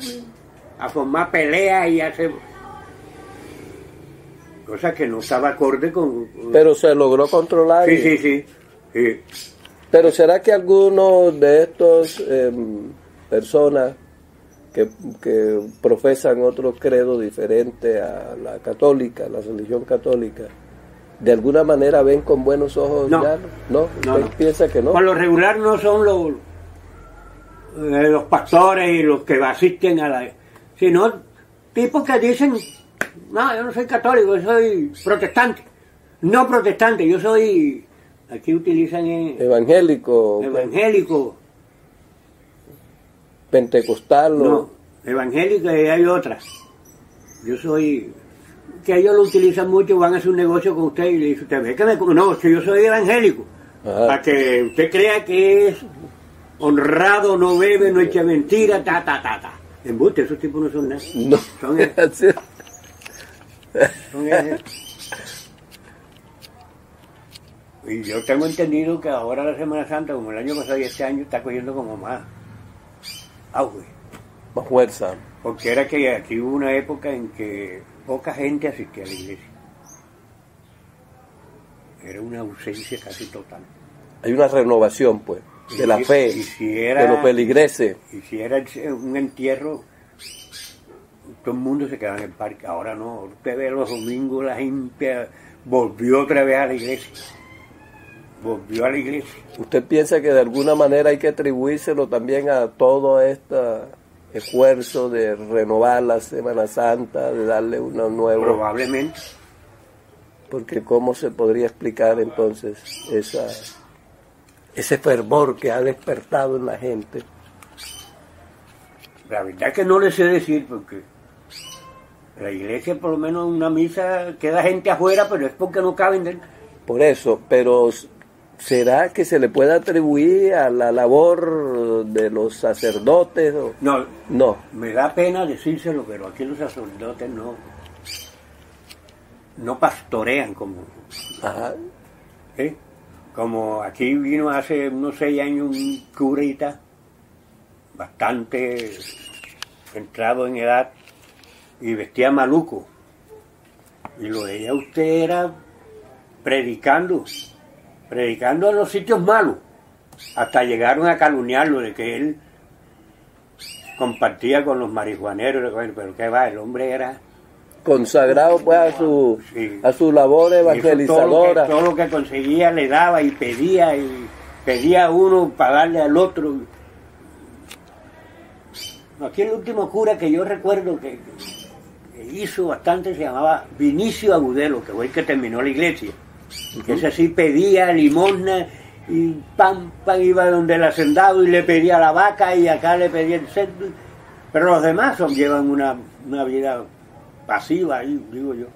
a formar peleas y hacer... Cosa que no estaba acorde con... Pero se logró controlar. sí, y- sí, sí, sí. Pero ¿será que algunos de estos em, personas que, que profesan otro credo diferente a la católica, la religión católica, de alguna manera ven con buenos ojos No. ya? ¿No? No, ¿Usted no. piensa que no? Por lo regular no son los, eh, los pastores y los que asisten a la... Sino tipos que dicen, no, yo no soy católico, yo soy protestante. No protestante, yo soy... Aquí utilizan eh, Evangélico, evangélico. pentecostal, No, evangélico y hay otras. Yo soy... Que ellos lo utilizan mucho, van a hacer un negocio con usted y le dice usted, ve que me... No, yo soy evangélico. Ajá. Para que usted crea que es honrado, no bebe, no echa mentira, ta, ta, ta, ta. Embuste, esos tipos no son nada. no. Son, *laughs* son. Y yo tengo entendido que ahora la Semana Santa, como el año pasado y este año, está cogiendo como más auge. Más fuerza. Porque era que aquí hubo una época en que poca gente asistía a la iglesia. Era una ausencia casi total. Hay una renovación, pues, de la fe, y si era- de los peligreses. Y si era un entierro, todo el mundo se quedaba en el parque. Ahora no, usted ve los domingos, la gente volvió otra vez a la iglesia. Volvió a la iglesia. ¿Usted piensa que de alguna manera hay que atribuírselo también a todo este esfuerzo de renovar la Semana Santa, de darle una nueva... Probablemente. Porque ¿cómo se podría explicar entonces esa, ese fervor que ha despertado en la gente? La verdad que no le sé decir porque la iglesia por lo menos una misa queda gente afuera, pero es porque no caben dentro. Por eso, pero ¿será que se le puede atribuir a la labor de los sacerdotes? o- No, No, me da pena decírselo, pero aquí los sacerdotes no. no pastorean como, Ajá. ¿sí? como aquí vino hace unos seis años un curita bastante entrado en edad y vestía maluco. Y lo de ella usted era predicando, predicando en los sitios malos. Hasta llegaron a calumniarlo de que él compartía con los marihuaneros, pero qué va, el hombre era Consagrado pues a su, Sí. a su labor hizo todo lo, que, evangelizadora. todo lo que conseguía le daba y pedía y pedía a uno para darle al otro. Aquí el último cura que yo recuerdo que, que hizo bastante se llamaba Vinicio Agudelo, que fue el que terminó la iglesia. Que ese sí pedía limosna y pam, pam, iba donde el hacendado y le pedía la vaca y acá le pedía el cerdo. Pero los demás son, llevan una, una vida pasiva ahí, digo yo.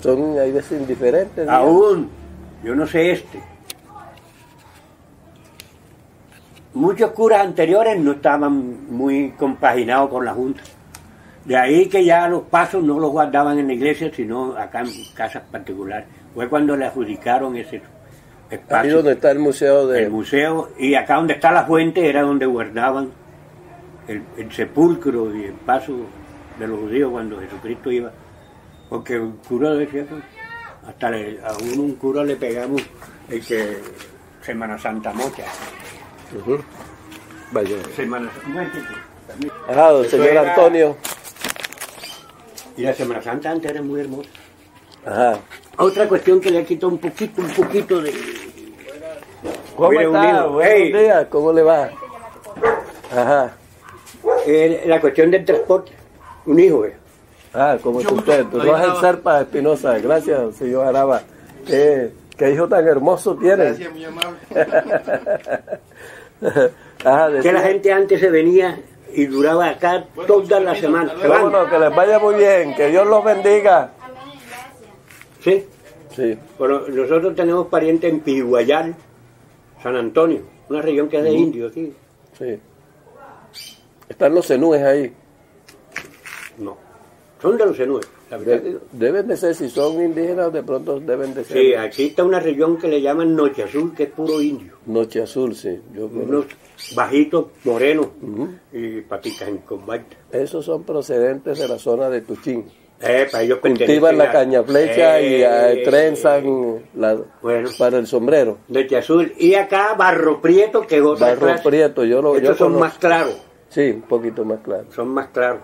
Son hay veces indiferentes. Aún, yo no sé este. Muchos curas anteriores no estaban muy compaginados con la Junta. De ahí que ya los pasos no los guardaban en la iglesia, sino acá en casas particulares. Fue cuando le adjudicaron ese Ahí espacio, donde está el museo de... el museo, y acá donde está la fuente era donde guardaban el, el sepulcro y el paso de los judíos cuando Jesucristo iba. Porque el cura decía que hasta le- a uno un cura le pegamos el que Semana Santa Mocha. Ujú. Vaya. Semana momentito. Ajá, don señor era- Antonio. Y la Semana Santa antes era muy hermosa. Ajá. Otra cuestión que le ha quitado un poquito, un poquito de... ¿Cómo está? Hey. días, ¿cómo le va? Ajá. eh, la cuestión del transporte. Un hijo, eh. Ah, ¿cómo está usted? Don Ángel Serpa Espinosa, gracias, señor Araba. ¿Qué, qué hijo tan hermoso tiene? Gracias, muy amable. *laughs* Ajá, Que la gente antes se venía y duraba acá toda la semana. Vámonos, que les vaya muy bien, que Dios los bendiga. Sí, Sí, pero nosotros tenemos parientes en Piguayal, San Antonio, una región que es de indios aquí. sí. Están los cenúes ahí. No, son de los enúes. De- deben de ser, si son indígenas, de pronto deben de ser. Sí, está una región que le llaman Noche Azul, que es puro indio. Noche Azul, sí. Yo Unos bajitos, morenos y paticas en combate. Esos son procedentes de la zona de Tuchín. Eh, para ellos Cultivan la caña flecha y eh, Eh, trenzan la, Bueno. para el sombrero. Noche Azul. Y acá Barro Prieto, que es otra Barro clase. Prieto, yo lo yo Estos son conozco. más claros, Sí, un poquito más claro. son más claros.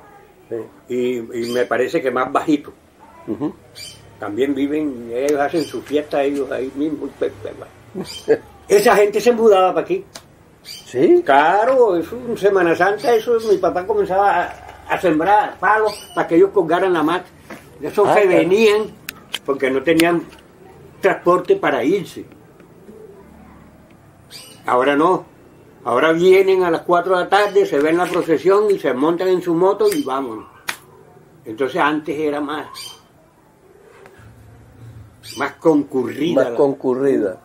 Sí. Y, y me parece que más bajitos. Ujú. También viven, ellos hacen su fiesta ellos ahí mismo. y pe- pe- pe- Esa gente se mudaba para aquí. Sí, Claro, eso en Semana Santa, eso mi papá comenzaba a, a sembrar palos para que ellos colgaran la mata. Esos Ah, se claro. venían porque no tenían transporte para irse. Ahora no. Ahora vienen a las 4 de la tarde, se ven la procesión y se montan en su moto y vámonos. Entonces antes era más, más concurrida. más la- concurrida.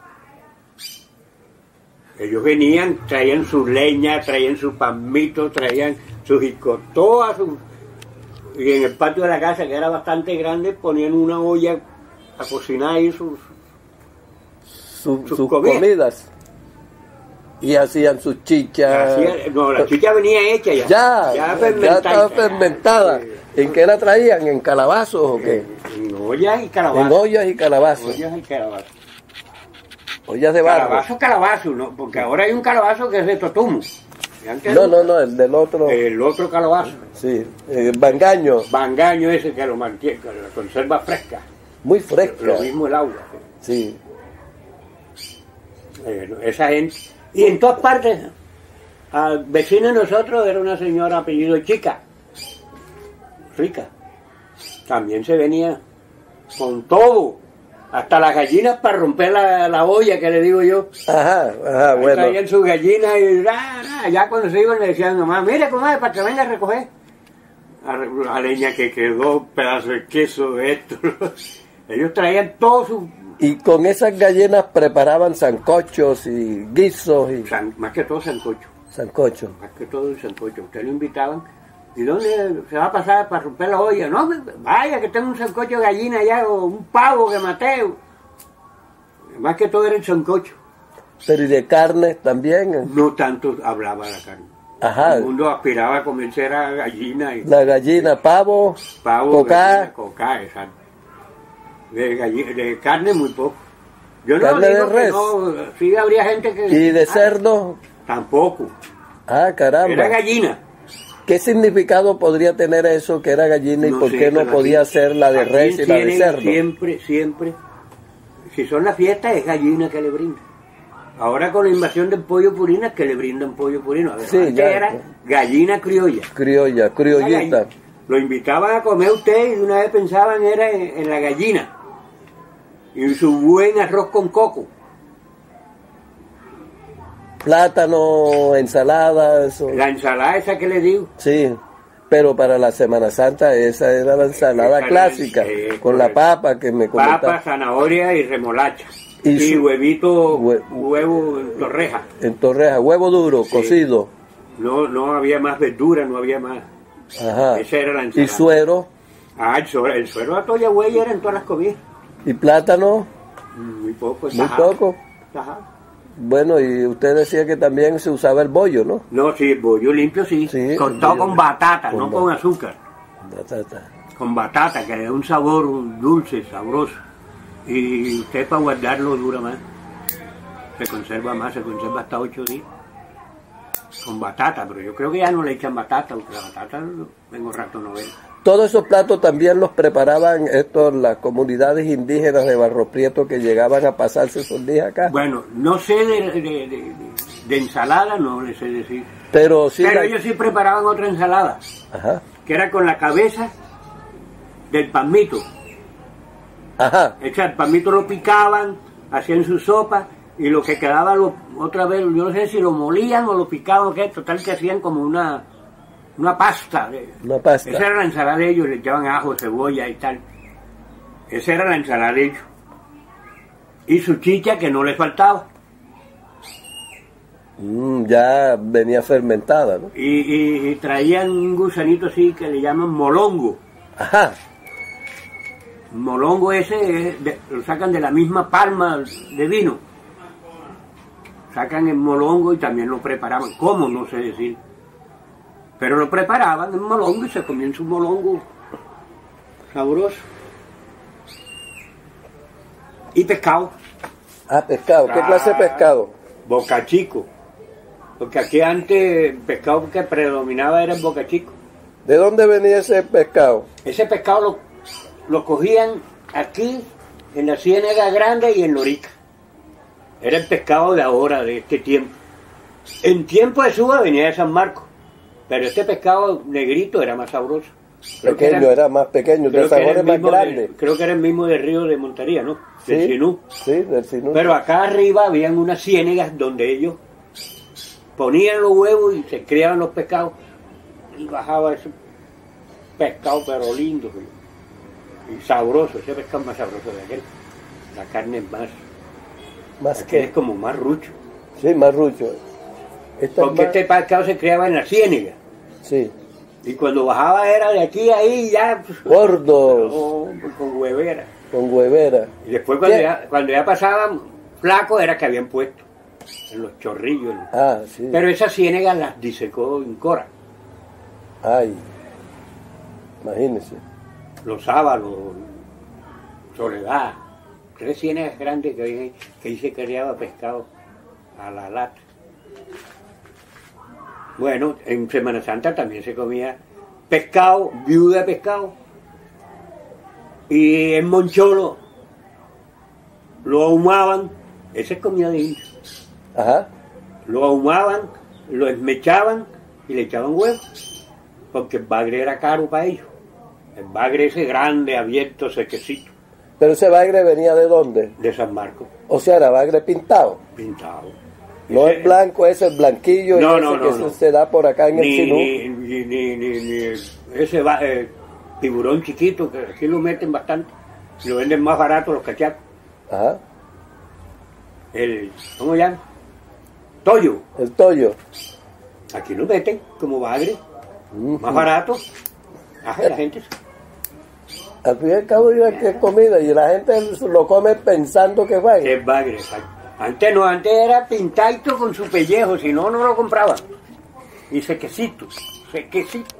ellos venían, traían su leña, traían su palmito, traían sus todas sus... Y en el patio de la casa, que era bastante grande, ponían una olla a cocinar ahí sus... Su- Sus sus comidas. comidas. Y hacían sus chichas. hacían- no, la chicha venía hecha ya. Ya, ya, fermentada. estaba fermentada. ¿En qué la traían? ¿En calabazos o qué? En ollas y En calabazas. ollas y calabazos. Ollas y calabazas. Ollas de barro. Calabazo, calabazo, ¿no? Porque ahora hay un calabazo que es de totumo. No, no, no, el del otro. El otro calabazo. Sí, eh, bangaño. Bangaño ese que lo mantiene, que lo conserva fresca. Muy fresca. Lo mismo el agua. Sí. Eh, esa gente. Y en todas partes, al vecino de nosotros era una señora apellido Chica, rica. También se venía con todo, hasta las gallinas para romper la, la olla, que le digo yo. Ajá, ajá, Ahí bueno. Traían sus gallinas y ya cuando se iban le decían nomás, mire comadre, para que venga a recoger. A, la leña que quedó, pedazo de queso, esto. *laughs* Ellos traían todo su Y con esas gallinas preparaban sancochos y guisos y san- más que todo sancocho. sancochos. más que todo el sancocho. Usted lo invitaban ¿Y dónde se va a pasar para romper la olla? No, vaya, que tengo un sancocho de gallina allá o un pavo que maté. Más que todo era el sancocho. Pero ¿y de carne también? No tanto hablaba la carne. Ajá. El mundo aspiraba a comerse a gallina y La gallina, pavo, pavo, gallina, cocá, exacto. De, de carne muy poco. Yo no ¿Carne digo de que res? no, sí habría gente que... y de Ah, cerdo. Tampoco. Ah, Era caramba. gallina. ¿Qué significado podría tener eso que era gallina y No por sé, qué no podía aquí- ser la de res y la de cerdo? Siempre, siempre. Si son las fiestas, es gallina que le brindan. Ahora con la invasión del pollo purina, que le brindan pollo purino. A ver, Sí, ya. era gallina criolla. Criolla, criollita. Lo invitaban a comer usted y una vez pensaban era en, en la gallina. Y su buen arroz con coco. Plátano, ensalada, eso. La ensalada esa que le digo. Sí, pero para la Semana Santa esa era la ensalada Esa clásica, es, con la papa que me Papa, comentaba. zanahoria y remolacha. Y Y, su- huevito, hue- huevo en torreja. En torreja, huevo duro, Sí. cocido. No, no había más verdura, no había más. Ajá. Esa era la Y ensalada. suero, Ah, el suero, el suero a toya güey era en todas las comidas. Y plátano, Muy poco. muy poco. tajado. Bueno, y usted decía que también se usaba el bollo, ¿no? No, sí, el bollo limpio sí. Sí, Cortado con batata, con no ba- con azúcar. Batata. Con batata, que le da un sabor dulce, sabroso. Y usted para guardarlo dura más. Se conserva más, se conserva hasta ocho días. Con batata, pero yo creo que ya no le echan batata, porque la batata tengo rato no veo. Todos esos platos también los preparaban estos, las comunidades indígenas de Barro Prieto que llegaban a pasarse esos días acá. Bueno, no sé de, de- de- de- de ensalada, no le sé decir. Pero sí. Pero la- ellos sí preparaban otra ensalada, Ajá. que era con la cabeza del palmito. Ajá. O sea, el palmito lo picaban, hacían su sopa y lo que quedaba lo, otra vez, yo no sé si lo molían o lo picaban o qué, total que hacían como una, una pasta. Una pasta. Esa era la ensalada de ellos, le echaban ajo, cebolla y tal. Esa era la ensalada de ellos. Y su chicha que no le faltaba. Mm, ya venía fermentada, ¿no? Y, y- y traían un gusanito así que le llaman molongo. Ajá. Molongo ese es de- lo sacan de la misma palma de vino. Sacan el molongo y también lo preparaban. ¿Cómo? No sé decir. Pero lo preparaban en molongo y se comían su molongo sabroso. Y pescado, Ah, pescado. ¿Qué clase de pescado? boca chico. Porque aquí antes el pescado que predominaba era el boca chico. ¿De dónde venía ese pescado? Ese pescado lo, lo cogían aquí, en la Ciénaga Grande y en Lorica. Era el pescado de ahora, de este tiempo. En tiempo de suba venía de San Marcos, pero este pescado negrito era más sabroso. Creo que Pequeño, era más pequeño, de creo que sabores el más de- grandes. creo que era el mismo del río de Montería, ¿no? Del Sinú. Sí, del Sinú. Pero acá arriba habían unas ciénegas donde ellos ponían los huevos y se criaban los pescados y bajaba ese pescado pero lindo y sabroso, ese pescado más sabroso de aquel. La carne es más, más aquel es que. como más rucho. Sí, más rucho. Esta es Porque más- este pescado se criaba en la ciénega Sí. y cuando bajaba era de aquí a ahí ya pues, Gordos, oh, pues, con huevera. con huevera. Y después cuando ¿Qué? ya, cuando ya pasaban flacos era que habían puesto en los chorrillos. Ah, sí. Pero esas ciénegas las disecó en Cora. Ay. Imagínese. Los sábalos, Soledad. Tres ciénegas grandes que, que ahí se criaba pescado a la lata. Bueno, en Semana Santa también se comía pescado, viuda de pescado. Y en Moncholo lo ahumaban, ese es comida de indio. Ajá. Lo ahumaban, lo esmechaban y le echaban huevo. Porque el bagre era caro para ellos. El bagre ese grande, abierto, sequecito, Pero ese bagre venía de dónde? de San Marcos, O sea, era bagre pintado. pintado. No Ese- es blanco, ese es blanquillo No, no, que no. se- da por acá en el Ni, Sinú. ni, ni, ni, ese va- eh, tiburón chiquito, que aquí lo meten bastante, lo venden más barato los cachacos. Ajá. El, ¿Cómo se llama? Toyo. El toyo. Aquí lo meten como bagre. Más barato. La gente. Al fin y al cabo digan que es comida y la gente lo come pensando que. Es bagre. exacto. Antes no, antes era pintadito con su pellejo, si no, no lo compraba. Y sequecito, sequecito.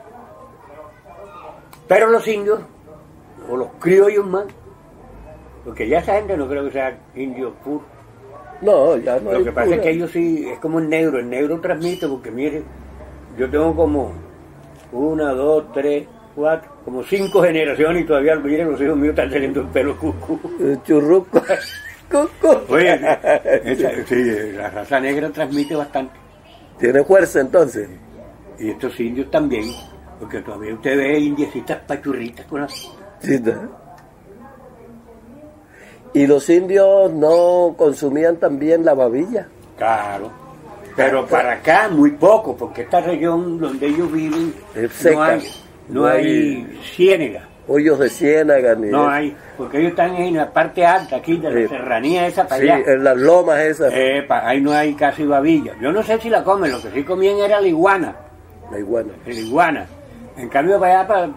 Pero los indios, o los criollos más, porque ya esa gente no creo que sea indios puros. No, ya no Lo que pasa es que ellos sí, es como el negro, el negro transmite, porque mire, yo tengo como una, dos, tres, cuatro, como cinco generaciones y todavía, miren, los hijos míos están teniendo el pelo cucú. Churruco. *laughs* Cucu. Oye, esa- sí, la raza negra transmite bastante. Tiene fuerza entonces. Y estos indios también, porque todavía usted ve indiecitas pachurritas con las... Sí, ¿no? Y los indios no consumían también la babilla. Claro. Pero para acá muy poco, porque esta región donde ellos viven Es no hay, no hay ciénega. Hoyos de ciénaga ni No hay, porque ellos están en la parte alta aquí de la Sí. serranía esa para Sí, allá. en las lomas esas. Ahí no hay casi babilla. Yo no sé si la comen, lo que sí comían era la iguana, La iguana. la iguana. En cambio para allá, para,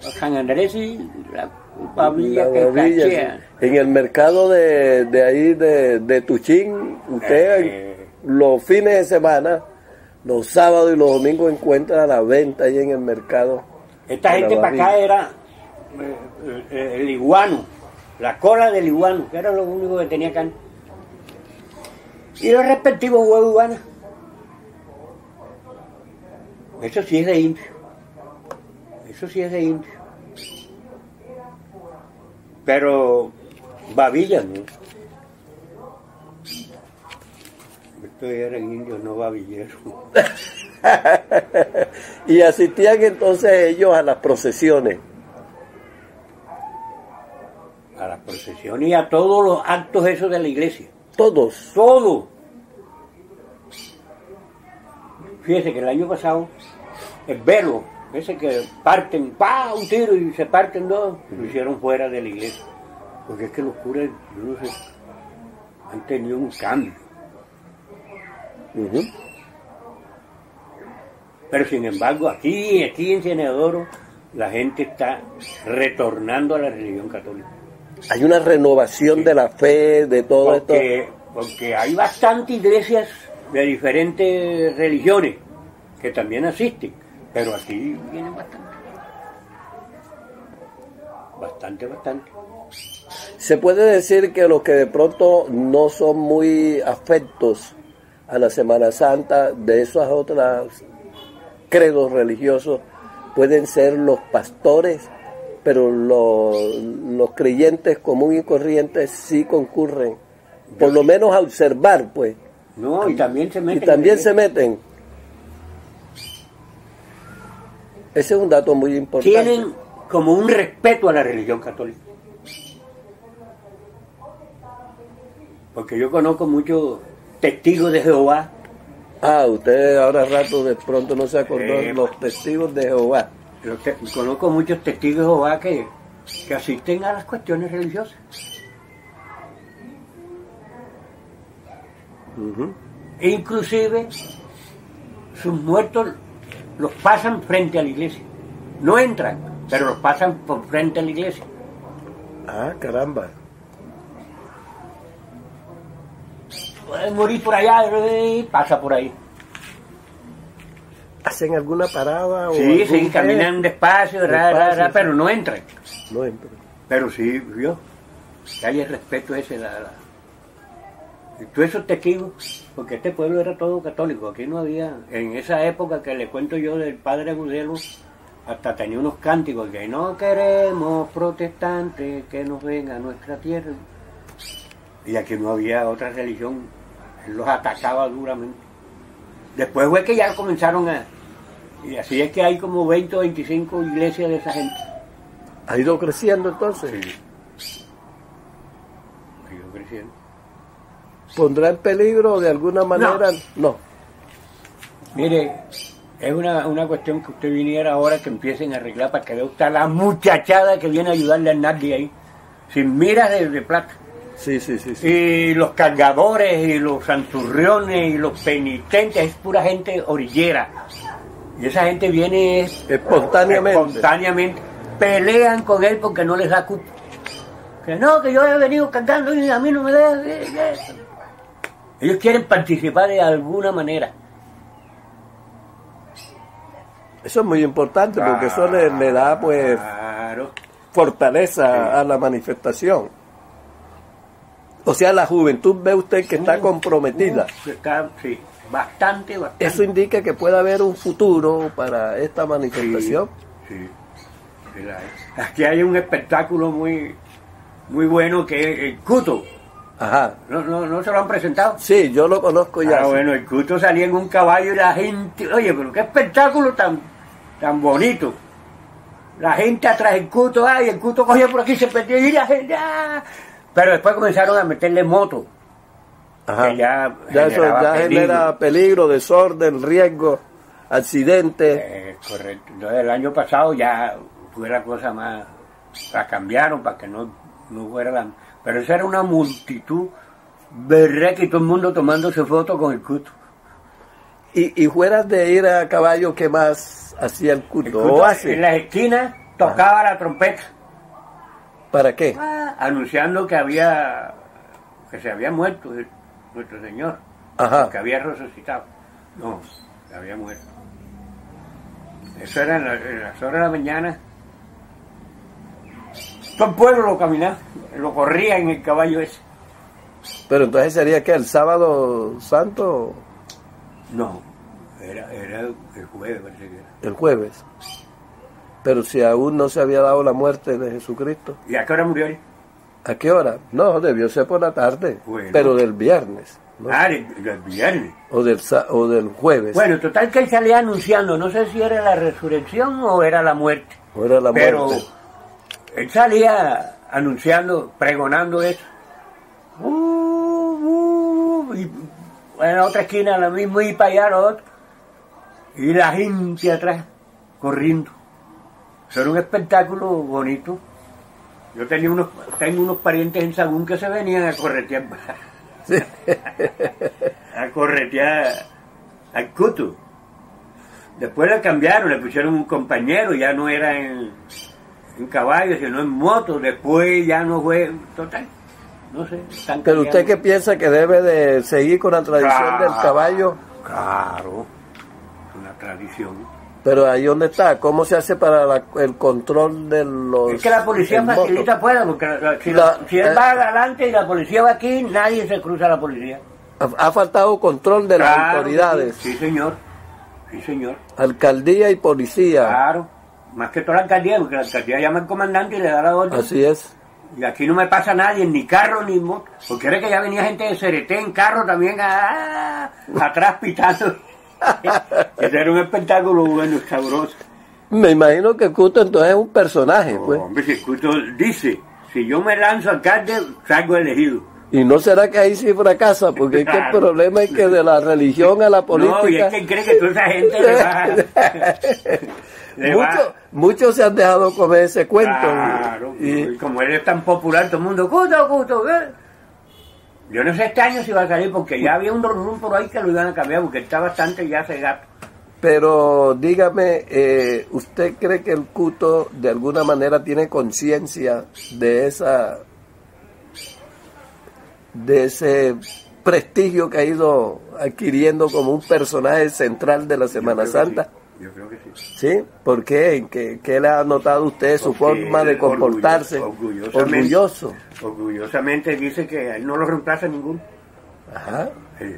San Andrés y la babilla La que babilla, sí. En el mercado de, de ahí de, de Tuchín, usted Eh. los fines de semana, los sábados y los domingos encuentra la venta ahí en el mercado. Esta de gente para acá era eh, eh, el iguano, la cola del iguano, que era lo único que tenía acá. Y los respectivos huevos de iguana. Eso sí es de indio. Eso sí es de indio. Pero babillas no. Estos eran indios, no babilleros. *laughs* *laughs* y asistían entonces ellos a las procesiones. A las procesiones y a todos los actos esos de la iglesia. Todos. Todo. Fíjese que el año pasado, el velo, ese que parten, pa, un tiro y se parten dos, lo hicieron fuera de la iglesia. Porque es que los curas, yo no sé, han tenido un cambio. Ujú. Pero sin embargo, aquí, aquí en Cienedoro, la gente está retornando a la religión católica. Hay una renovación de la fe, de todo esto. Porque hay bastantes iglesias de diferentes religiones que también asisten, pero aquí vienen bastante. Bastante, bastante. Se puede decir que los que de pronto no son muy afectos a la Semana Santa de esas otras credos religiosos pueden ser los pastores, pero los, los creyentes comunes y corrientes sí concurren, por lo menos a observar, pues, No, y también se y meten. también en- se meten. Ese es un dato muy importante. Tienen como un respeto a la religión católica. Porque yo conozco muchos testigos de Jehová Ah, usted ahora rato de pronto no se acordó Eh, los testigos de Jehová. Te- conozco muchos testigos de Jehová que, que asisten a las cuestiones religiosas. E inclusive sus muertos los pasan frente a la iglesia. No entran, pero los pasan por frente a la iglesia. Ah, caramba. Morir por allá y pasa por ahí. ¿Hacen alguna parada? o Sí, sí, caminan despacio, ra, ra, ra, Despacio, pero no entran. No entran. Pero sí, vio, que hay el respeto ese. La, la- Y todos esos testigos, porque este pueblo era todo católico, aquí no había, en esa época que le cuento yo del padre Agudelo, hasta tenía unos cánticos que no queremos protestantes que nos vengan a nuestra tierra. Y aquí no había otra religión, los atacaba duramente. Después fue que ya comenzaron a... Y así es que hay como 20 o 25 iglesias de esa gente. ¿Ha ido creciendo entonces? Ha ido creciendo. ¿Pondrá en peligro de alguna manera? No. Mire, es una, una cuestión que usted viniera ahora que empiecen a arreglar para que vea usted a la muchachada que viene a ayudarle a nadie ahí, sin miras de, de plata. Sí, sí, sí. sí. Y los cargadores y los santurriones y los penitentes, es pura gente orillera. Y esa gente viene espontáneamente. espontáneamente, pelean con él porque no les da cupo. Que no, que yo he venido cantando y a mí no me da. Ellos quieren participar de alguna manera. Eso es muy importante porque eso le, le da pues fortaleza a la manifestación. O sea, la juventud ve usted que está comprometida. Está, sí, bastante, bastante. Eso indica que puede haber un futuro para esta manifestación. Sí. Aquí hay un espectáculo muy, muy bueno que es el Cuto. Ajá. ¿No, no, no se lo han presentado? Sí, yo lo conozco ya. Ah, sí. bueno, el Cuto salía en un caballo y la gente, oye, pero qué espectáculo tan, tan bonito. La gente atrás del Cuto, ay, el Cuto cogía por aquí, se perdió y la gente, ah. Pero después comenzaron a meterle moto. Ajá. que ya Ya eso ya peligro. genera peligro, desorden, riesgo, accidentes. Eh, correcto. Entonces el año pasado ya fue la cosa más, la cambiaron para que no, no fuera la... Pero esa era una multitud, verdad que todo el mundo tomándose fotos con el Cuto. Y, y fuera de ir a caballo, ¿qué más hacía el El culto? Cuto ¿O hace? en las esquinas tocaba la trompeta, ¿Para qué? ah, anunciando que había, que se había muerto nuestro Señor, Ajá. que había resucitado. No, que había muerto. Eso era en, la- en las horas de la mañana. Todo el pueblo lo caminaba, lo corría en el caballo ese. Pero entonces sería que el sábado santo, No, era, era el jueves, parece que era. el jueves. Pero si aún no se había dado la muerte de Jesucristo, ¿Y a qué hora murió él? ¿a qué hora? No, debió ser por la tarde, Bueno. pero del viernes, ¿no? Ah, el, el viernes. o, del, o del jueves, Bueno, total que él salía anunciando, no sé si era la resurrección o era la muerte. o era la Pero muerte. él salía anunciando, pregonando eso. Uh, uh, y en la otra esquina, la misma y para allá, la otra. Y la gente atrás, corriendo. Era un espectáculo bonito. Yo tenía unos, tengo unos parientes en Sagún que se venían a corretear, Sí. *laughs* a corretear al Cutu. Después le cambiaron, le pusieron un compañero, ya no era en, en caballo, sino en moto. Después ya no fue, total, no sé. Pero usted que piensa que debe de seguir con la tradición Claro. del caballo, Claro, es una tradición. Pero ahí dónde está, ¿cómo se hace para la- el control de los... Es que la policía facilita pueda, porque la- si, La- si él eh, va adelante y la policía va aquí, nadie se cruza a la policía. Ha, ha faltado control de las autoridades, Sí, señor. Sí, señor. alcaldía y policía, Claro. Más que toda la alcaldía, porque la alcaldía llama al comandante y le da la orden. así es. Y aquí no me pasa nadie, ni carro, ni moto. Porque era que ya venía gente de CRT en carro también ah, atrás pitando. *laughs* Ese era un espectáculo bueno, sabroso. Me imagino que Cuto entonces es un personaje, pues. Hombre, si el culto dice, si yo me lanzo alcalde, salgo elegido. Y no será que ahí sí fracasa, porque es que el Claro. problema es que de la religión a la política... No, y es que cree que toda esa gente le va, *laughs* le va- muchos, se han dejado comer ese cuento. Claro, y, y como él es tan popular, todo el mundo, cuto, cuto, ¿eh? Yo no sé este año si va a salir, porque ya había un rum por ahí que lo iban a cambiar, porque está bastante ya cegado. pero dígame, eh, ¿usted cree que el Cuto de alguna manera tiene conciencia de esa de ese prestigio que ha ido adquiriendo como un personaje central de la Semana Santa? sí, Yo creo que sí. ¿Sí? ¿Por qué? ¿En ¿Qué, qué le ha notado usted su Porque forma de comportarse? orgullo- orgullosamente- Orgulloso. Orgullosamente dice que a él no lo reemplaza ninguno. Ajá. Sí.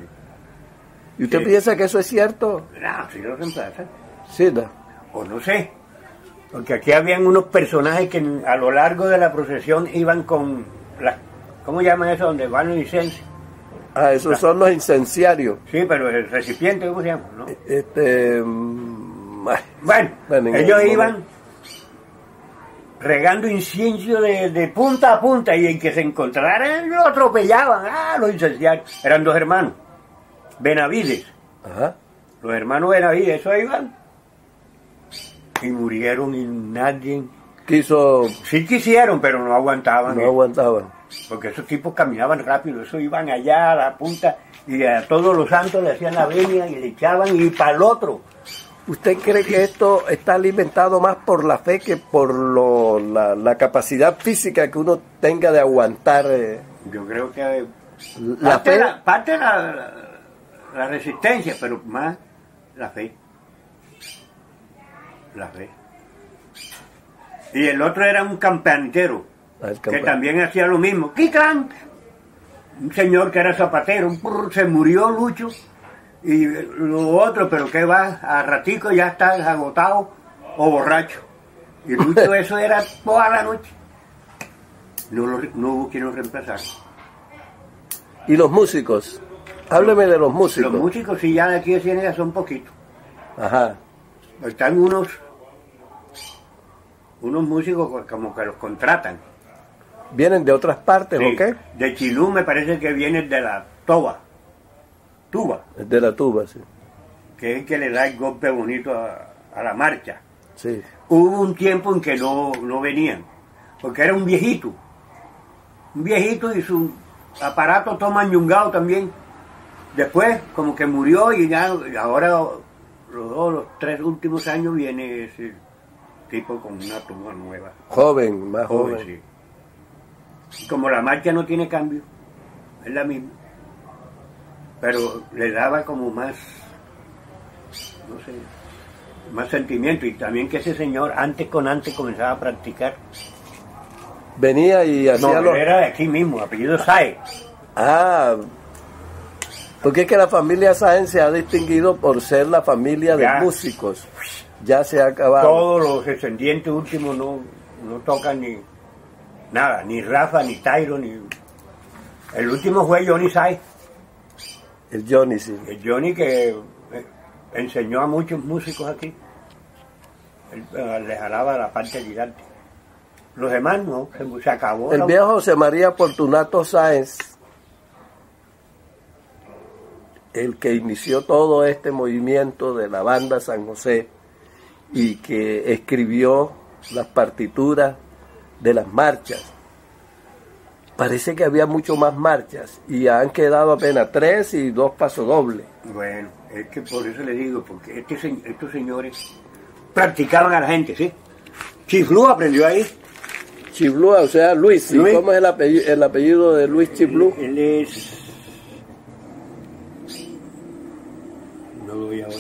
¿Y usted Sí. piensa que eso es cierto? No, sí lo reemplaza. Sí, no. O no sé. Porque aquí habían unos personajes que a lo largo de la procesión iban con las... ¿Cómo llaman eso? Donde van los incensios. Ah, esos son los incenciarios. Sí, pero el recipiente, ¿cómo se llama? ¿No? Este, mm, Bueno, en ellos el iban regando incienso de, de punta a punta y el que se encontrara lo atropellaban. Ah, los incenciarios. Eran dos hermanos, Benavides. ajá. Los hermanos Benavides, eso iban. Y murieron y nadie... Quiso, Sí quisieron, pero no aguantaban. no eh, aguantaban. Porque esos tipos caminaban rápido, eso iban allá a la punta y a todos los santos le hacían la venia y le echaban y para el otro. ¿Usted cree que esto está alimentado más por la fe que por lo, la, la capacidad física que uno tenga de aguantar? eh, Yo creo que la parte, fe? la, parte la, la- resistencia, pero más la fe. La fe. Y el otro era un campanitero, Ah, que también hacía lo mismo. ¡Kiklan! Un señor que era zapatero, un se murió Lucho. Y lo otro, pero que va, a ratico ya está agotado o borracho. Y Lucho *laughs* eso era toda la noche. No, lo, no hubo quien lo reemplazara. ¿Y los músicos? Hábleme de los músicos. Los músicos, si ya de aquí de Ciénaga son poquitos. Ajá. Están unos, unos músicos como que los contratan. ¿Vienen de otras partes Sí, o qué? De Chilú me parece que vienen de la Toba, Tuba, De la tuba, sí. que es el que le da el golpe bonito a, a la marcha. Sí. Hubo un tiempo en que no, no venían, porque era un viejito. Un viejito y su aparato todo mañungado también. Después, como que murió y ya, ahora los dos, los tres últimos años viene ese tipo con una tuba nueva. Joven, más joven. Joven, sí. Y Como la marcha no tiene cambio, es la misma. Pero le daba como más, no sé, más sentimiento. Y también que ese señor antes con antes comenzaba a practicar. Venía y hacía No, él era de aquí mismo, apellido Saez. Ah, porque es que la familia Sáenz se ha distinguido por ser la familia de Ya. músicos. Ya se ha acabado. Todos los descendientes últimos no, no tocan ni nada, ni Rafa, ni Tyro, ni... El último fue Johnny Saez. El Johnny, sí. El Johnny que eh, enseñó a muchos músicos aquí. Él eh, le jalaba la parte gigante. Los demás no, se, se acabó. El la- viejo José María Fortunato Sáenz, el que inició todo este movimiento de la banda San José y que escribió las partituras de las marchas. Parece que había mucho más marchas y han quedado apenas tres y dos pasodobles. Bueno, es que por eso le digo, porque este estos señores practicaban a la gente, ¿sí? Chiflú aprendió ahí. Chiblúa, o sea, Luis, ¿y Luis. ¿cómo es el apellido, el apellido de Luis Chiblú? Él es... No lo voy ahora.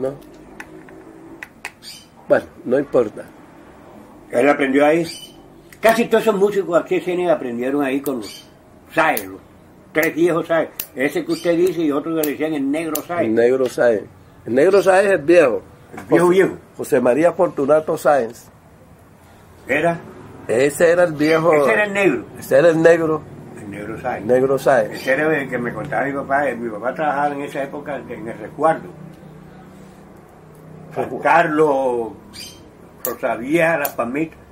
¿No? Bueno, no importa. Él aprendió ahí. Casi todos esos músicos aquí en Ciénaga aprendieron ahí con los Saez, los tres viejos Saez. Ese que usted dice y otro que le decían el negro Saez. El negro Sáenz. El negro Sáenz es el viejo. El viejo viejo. José María Fortunato Sáenz. Era, Ese era el viejo. ese era el negro. ese era el negro. El negro Saez. El negro Sáenz. Ese era el que me contaba mi papá. Mi papá trabajaba en esa época en el resguardo. San Carlos, Rosavía, Las Palmitas.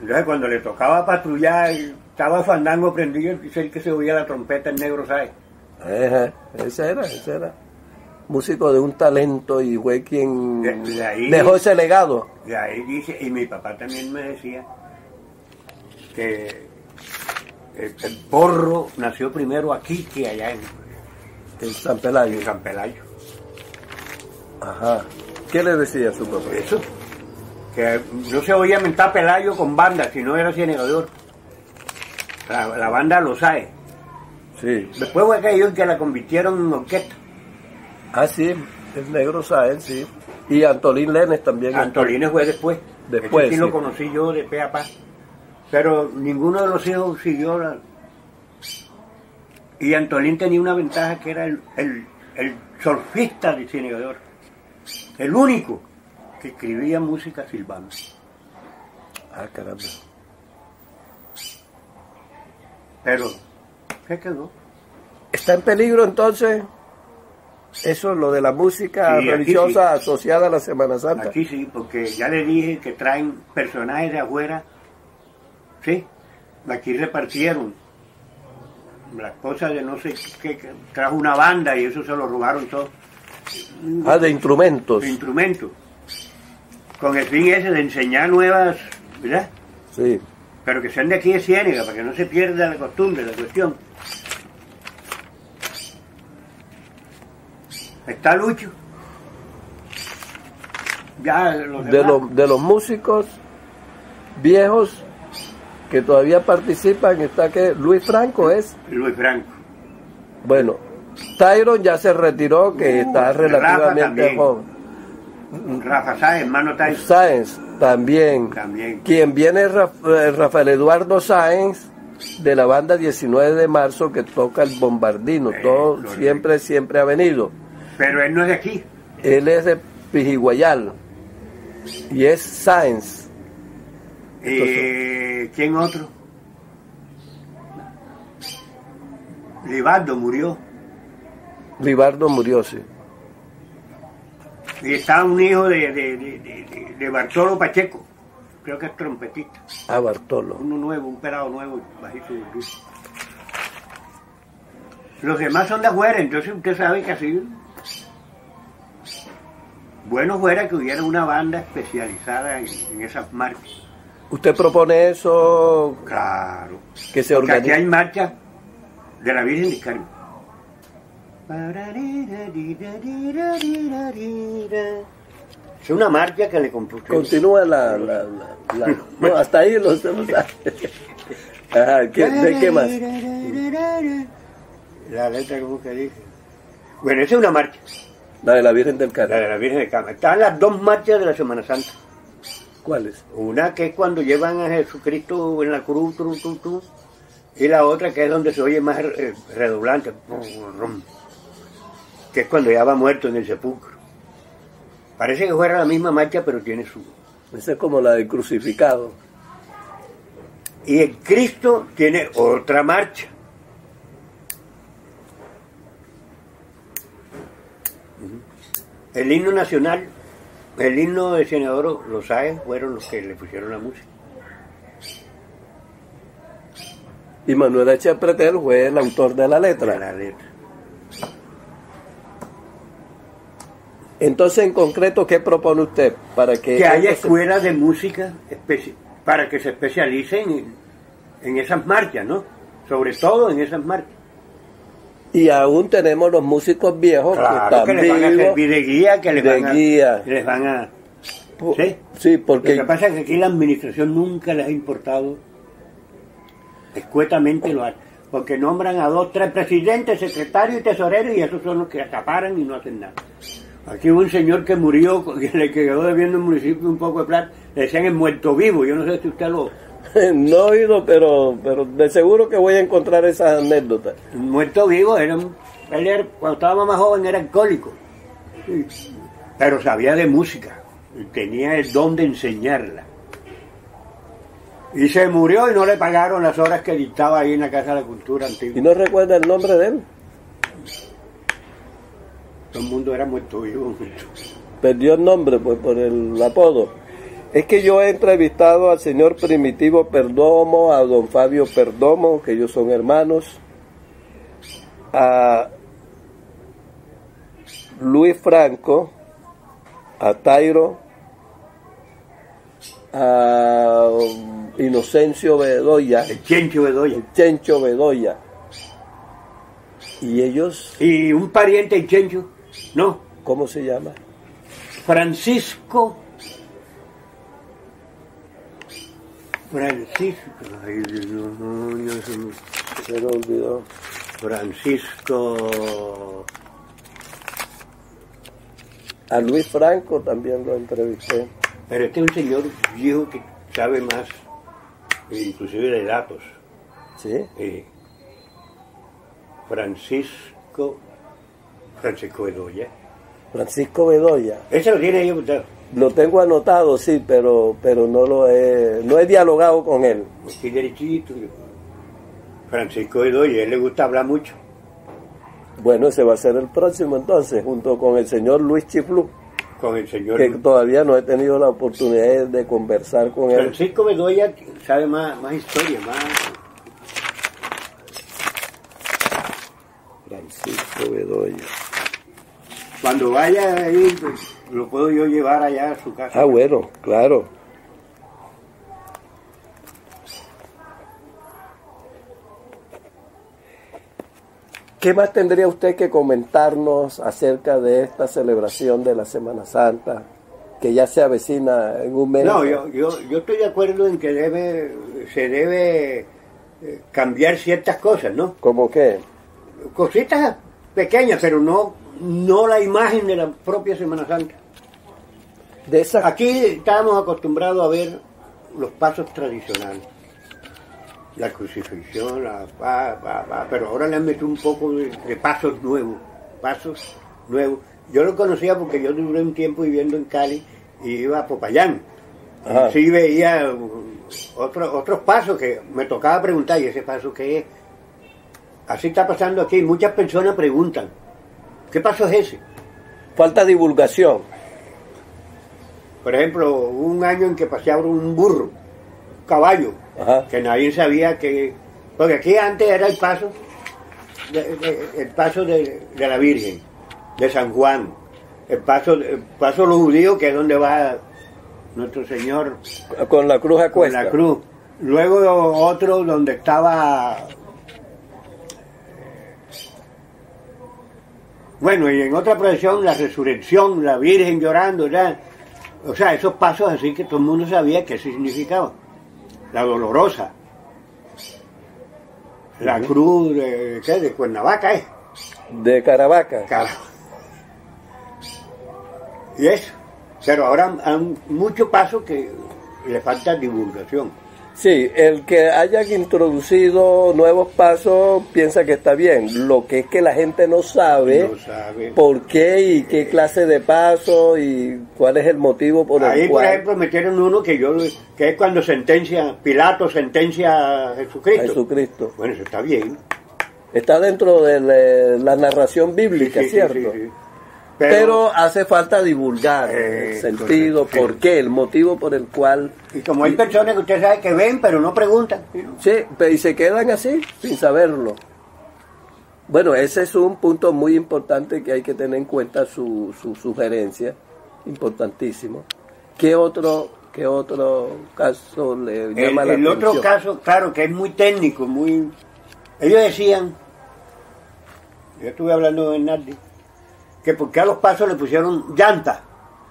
Entonces cuando le tocaba patrullar, estaba fandango prendido, es el que se oía la trompeta, el negro. Ajá, Ese era, ese era. Músico de un talento y fue quien De- de ahí- dejó ese legado. Y ahí dice, y mi papá también me decía que el, el porro nació primero aquí que allá en, En San Pelayo. en San Pelayo. Ajá. ¿Qué le decía a su papá? Eso. Que no se oía mentar Pelayo con banda, sino era Cienegador. La, la banda lo sabe. Sí. Después fue aquellos que la convirtieron en orquesta. Ah, sí, el negro Sáenz, sí. Y Antolín Lenes también. Antolines fue después. Después, Ese sí, sí. lo conocí yo de pe a pa. Pero ninguno de los hijos siguió la... Y Antolín tenía una ventaja que era el, el, el surfista de Cinegador. El único que escribía música silvana. Ah, caramba. Pero, ¿qué quedó? ¿Está en peligro entonces eso, lo de la música Sí, religiosa asociada a la Semana Santa? Aquí sí, porque ya le dije que traen personajes de afuera. Sí, aquí repartieron las cosas de no sé qué, trajo una banda y eso se lo robaron todo. Ah, de instrumentos. Los instrumentos. Con el fin ese de enseñar nuevas, ¿verdad? Sí. Pero que sean de aquí de Ciénega, para que no se pierda la costumbre, la cuestión. Está Lucho. Ya los de los, de los músicos viejos que todavía participan está que Luis Franco es, Luis Franco. bueno, Tyron ya se retiró, que está Uh, Rafa relativamente joven. Rafa Sáenz, hermano Tyson. Sáenz también. También. Quien viene es eh, Rafael Eduardo Sáenz de la banda 19 de marzo que toca el bombardino. Eh, Todo siempre, siempre ha venido. Pero él no es de aquí. Él es de Pijiguayal y es Sáenz. Eh, ¿Quién otro? Libardo murió. Libardo murió, sí. Y está un hijo de, de, de, de- de Bartolo Pacheco. Creo que es trompetista. A Bartolo. Uno nuevo, un pelado nuevo, bajito de luz. Los demás son de afuera, entonces usted sabe que así. Bueno fuera que hubiera una banda especializada en, en esas marchas. ¿Usted propone eso Claro. que se Porque aquí hay organice? marcha de la Virgen del Carmen. Es una marcha que le compuse. Continúa la... la, la- la- no, hasta ahí lo hacemos. *laughs* Ajá, ¿qué- ¿De qué más? La letra, ¿cómo que dice? Bueno, esa es una marcha, La de la Virgen del la Carmen. de la Virgen del Carmen. Están las dos marchas de la Semana Santa. ¿Cuáles? Una que es cuando llevan a Jesucristo en la cruz, tru, tru, tru, y la otra que es donde se oye más eh, redoblante, que es cuando ya va muerto en el sepulcro. Parece que fuera la misma marcha, pero tiene su... Esa es como la del crucificado. Y el Cristo tiene otra marcha. El himno nacional, el himno de senador los Sáenz fueron los que le pusieron la música. Y Manuel H. Pretel fue el autor de la de letra. la letra. Entonces, en concreto, ¿qué propone usted? Para que, que haya escuelas de música para que se especialicen en, en esas marchas, ¿no? Sobre todo en esas marchas. Y aún tenemos los músicos viejos que están que les van a servir de guía, que les de van a... guía. Les van a Po- ¿Sí? Sí, Lo porque que pasa es que aquí la administración nunca les ha importado, escuetamente lo hace, porque nombran a dos, tres presidentes, secretarios y tesoreros y esos son los que acaparan y no hacen nada. Aquí hubo un señor que murió, *laughs* que le quedó debiendo al municipio un poco de plata, le decían el muerto vivo, yo no sé si usted lo... *laughs* no he oído, pero, pero de seguro que voy a encontrar esas anécdotas. El muerto vivo era. Él era- cuando estaba más joven era alcohólico, pero sabía de música, y tenía el don de enseñarla. Y se murió y no le pagaron las horas que dictaba ahí en la Casa de la Cultura ¿Y Antigua. no recuerda el nombre de él? Todo el mundo era muerto vivo. Perdió el nombre pues por el apodo. Es que yo he entrevistado al señor Primitivo Perdomo, a don Fabio Perdomo, que ellos son hermanos, a Luis Franco, a Tairo, a Inocencio Bedoya, El Chencho Bedoya. el Chencho Bedoya. Y ellos, Y un pariente del Chencho, no, ¿cómo se llama? Francisco. Francisco. Ay, Dios mío, se me- Se me olvidó. Francisco. A Luis Franco también lo entrevisté. Pero este es un señor viejo que sabe más, inclusive de datos. ¿Sí? Eh, Francisco. Francisco Bedoya. Francisco Bedoya. Ese lo tiene ahí apuntado. Lo tengo anotado, sí, pero, pero no lo he, no he dialogado con él. Aquí derechito. Francisco Bedoya, a él le gusta hablar mucho. Bueno, ese va a ser el próximo entonces, junto con el señor Luis Chiflú, Con el señor. que todavía no he tenido la oportunidad de conversar con él. Francisco Bedoya sabe más, más historia, más. Francisco Bedoya. Cuando vaya ahí, pues, lo puedo yo llevar allá a su casa. Ah, bueno, claro. ¿Qué más tendría usted que comentarnos acerca de esta celebración de la Semana Santa? que ya se avecina en un mes. No, yo, yo, yo estoy de acuerdo en que debe, se debe eh, cambiar ciertas cosas, ¿no? ¿Cómo qué? Cositas pequeñas, pero no, no la imagen de la propia Semana Santa. De esa... Aquí estábamos acostumbrados a ver los pasos tradicionales. La crucifixión, la pa, pa, pa, pero ahora le han metido un poco de, de pasos nuevos, pasos nuevos. Yo lo conocía porque yo duré un tiempo viviendo en Cali y iba a Popayán. Ajá. Sí veía otros otros pasos que me tocaba preguntar, ¿y ese paso qué es? Así está pasando aquí. Muchas personas preguntan, ¿qué paso es ese? Falta divulgación. Por ejemplo, un año en que pasearon un burro, un caballo, Ajá. que nadie sabía que... Porque aquí antes era el paso, de- de- el paso de, de la Virgen, de San Juan, el paso, el paso de los judíos, que es donde va nuestro Señor Con la cruz a con la cruz. Luego otro donde estaba... Bueno, y en otra procesión, la resurrección, la Virgen llorando, ya. O sea, esos pasos así que todo el mundo sabía qué significaba. La dolorosa. La cruz de, ¿qué? de Cuernavaca, ¿eh? De Caravaca. Carajo. Y eso. Pero ahora han muchos pasos que le falta divulgación. Sí, el que hayan introducido nuevos pasos piensa que está bien. Lo que es que la gente no sabe No sabe. por qué y qué clase de paso y cuál es el motivo por el Ahí, por ejemplo, metieron uno que yo que es cuando sentencia, Pilato sentencia a Jesucristo. Jesucristo. Bueno, eso está bien. Está dentro de la, la narración bíblica, Sí, sí, ¿cierto? sí, sí. Pero, hace falta divulgar Eh, el sentido, correcto, sí. por qué, el motivo por el cual... y como hay personas que usted sabe que ven, pero no preguntan. Sí, pe- y se quedan así, sin saberlo. Bueno, ese es un punto muy importante que hay que tener en cuenta, su, su sugerencia, importantísimo. ¿Qué otro, qué otro caso le El, llama la el otro atención? caso, claro, que es muy técnico, muy... Ellos decían, yo estuve hablando de Bernardi, que porque a los pasos le pusieron llanta.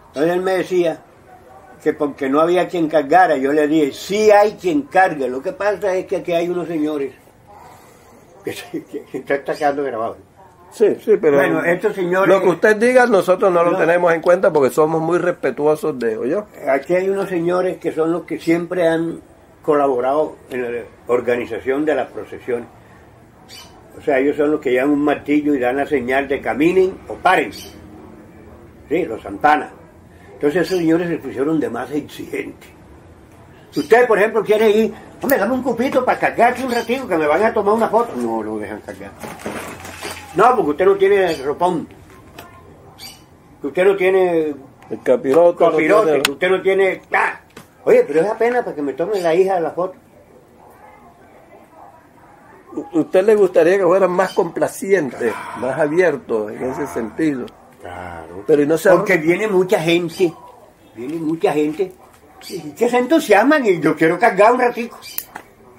Entonces él me decía que porque no había quien cargara, yo le dije, sí hay quien cargue, lo que pasa es que aquí hay unos señores que, se- que, que está quedando grabado. Sí, sí, pero Bueno, estos señores- lo que usted diga nosotros no lo tenemos en cuenta porque somos muy respetuosos de ello. Aquí hay unos señores que son los que siempre han colaborado en la organización de las procesiones. O sea, ellos son los que llevan un martillo y dan la señal de caminen o paren. Sí, los Santana. Entonces esos señores se pusieron de más exigentes. Si usted, por ejemplo, quiere ir, hombre, dame un cupito para cargar aquí un ratito que me van a tomar una foto. No lo dejan cargar. No, porque usted no tiene ropón. Que usted no tiene El capirote. no tiene- que usted no tiene. ¡Ah! Oye, pero es apenas para que me tome la hija de la foto. ¿Usted le gustaría que fueran más complacientes, más abiertos en ese sentido? Claro. Pero no se Porque viene mucha gente, viene mucha gente y que se entusiasman y yo quiero cargar un ratico.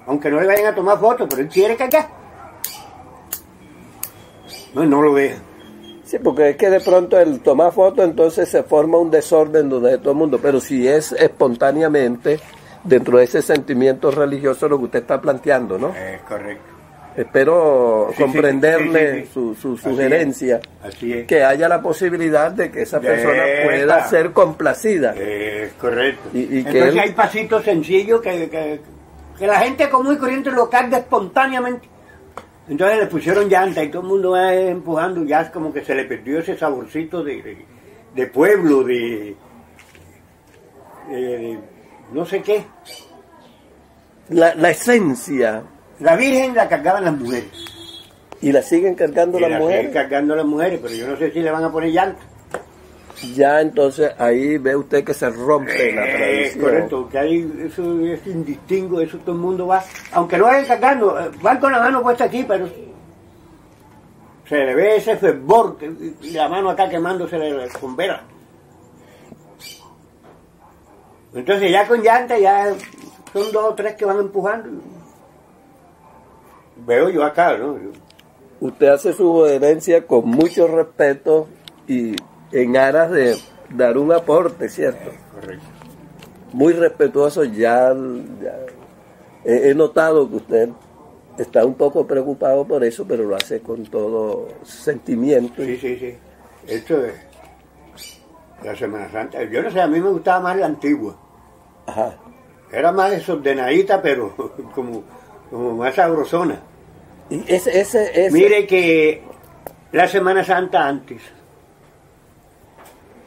Aunque no le vayan a tomar fotos, pero él quiere cargar. No, no lo dejan. Sí, porque es que de pronto el tomar foto entonces se forma un desorden donde todo el mundo, pero si es espontáneamente dentro de ese sentimiento religioso lo que usted está planteando, ¿no? Es correcto. Espero Sí, comprenderle sí, sí, sí. su, Así sugerencia, es, así es. que haya la posibilidad de que esa De persona pueda ser complacida. Es correcto. Y- y que Entonces él- hay pasitos sencillos que, que, que la gente común y corriente lo carga espontáneamente. Entonces le pusieron llanta y todo el mundo va empujando, ya es como que se le perdió ese saborcito de, de, de pueblo, de, de no sé qué. La, la esencia, La Virgen la cargaban las mujeres. y la siguen cargando Y las la siguen mujeres. cargando las mujeres, pero yo no sé si le van a poner llanta. Ya entonces ahí ve usted que se rompe la Eh, tradición. correcto, que hay, eso es indistingo, eso todo el mundo va, aunque no vayan cargando, eh, van con la mano puesta aquí, pero se le ve ese fervor, y la mano acá quemándose con vela. Entonces ya con llanta ya son dos o tres que van empujando. Veo yo acá, ¿no? Usted hace su sugerencia con mucho respeto y en aras de dar un aporte, ¿cierto? Correcto. Muy respetuoso, ya, he notado que usted está un poco preocupado por eso, pero lo hace con todo sentimiento. Sí, sí, sí. Esto es la Semana Santa. Yo no sé, a mí me gustaba más la antigua. Ajá. Era más desordenadita, pero *laughs* como, como más sabrosona. Y ese, ese, ese- Mire que la Semana Santa antes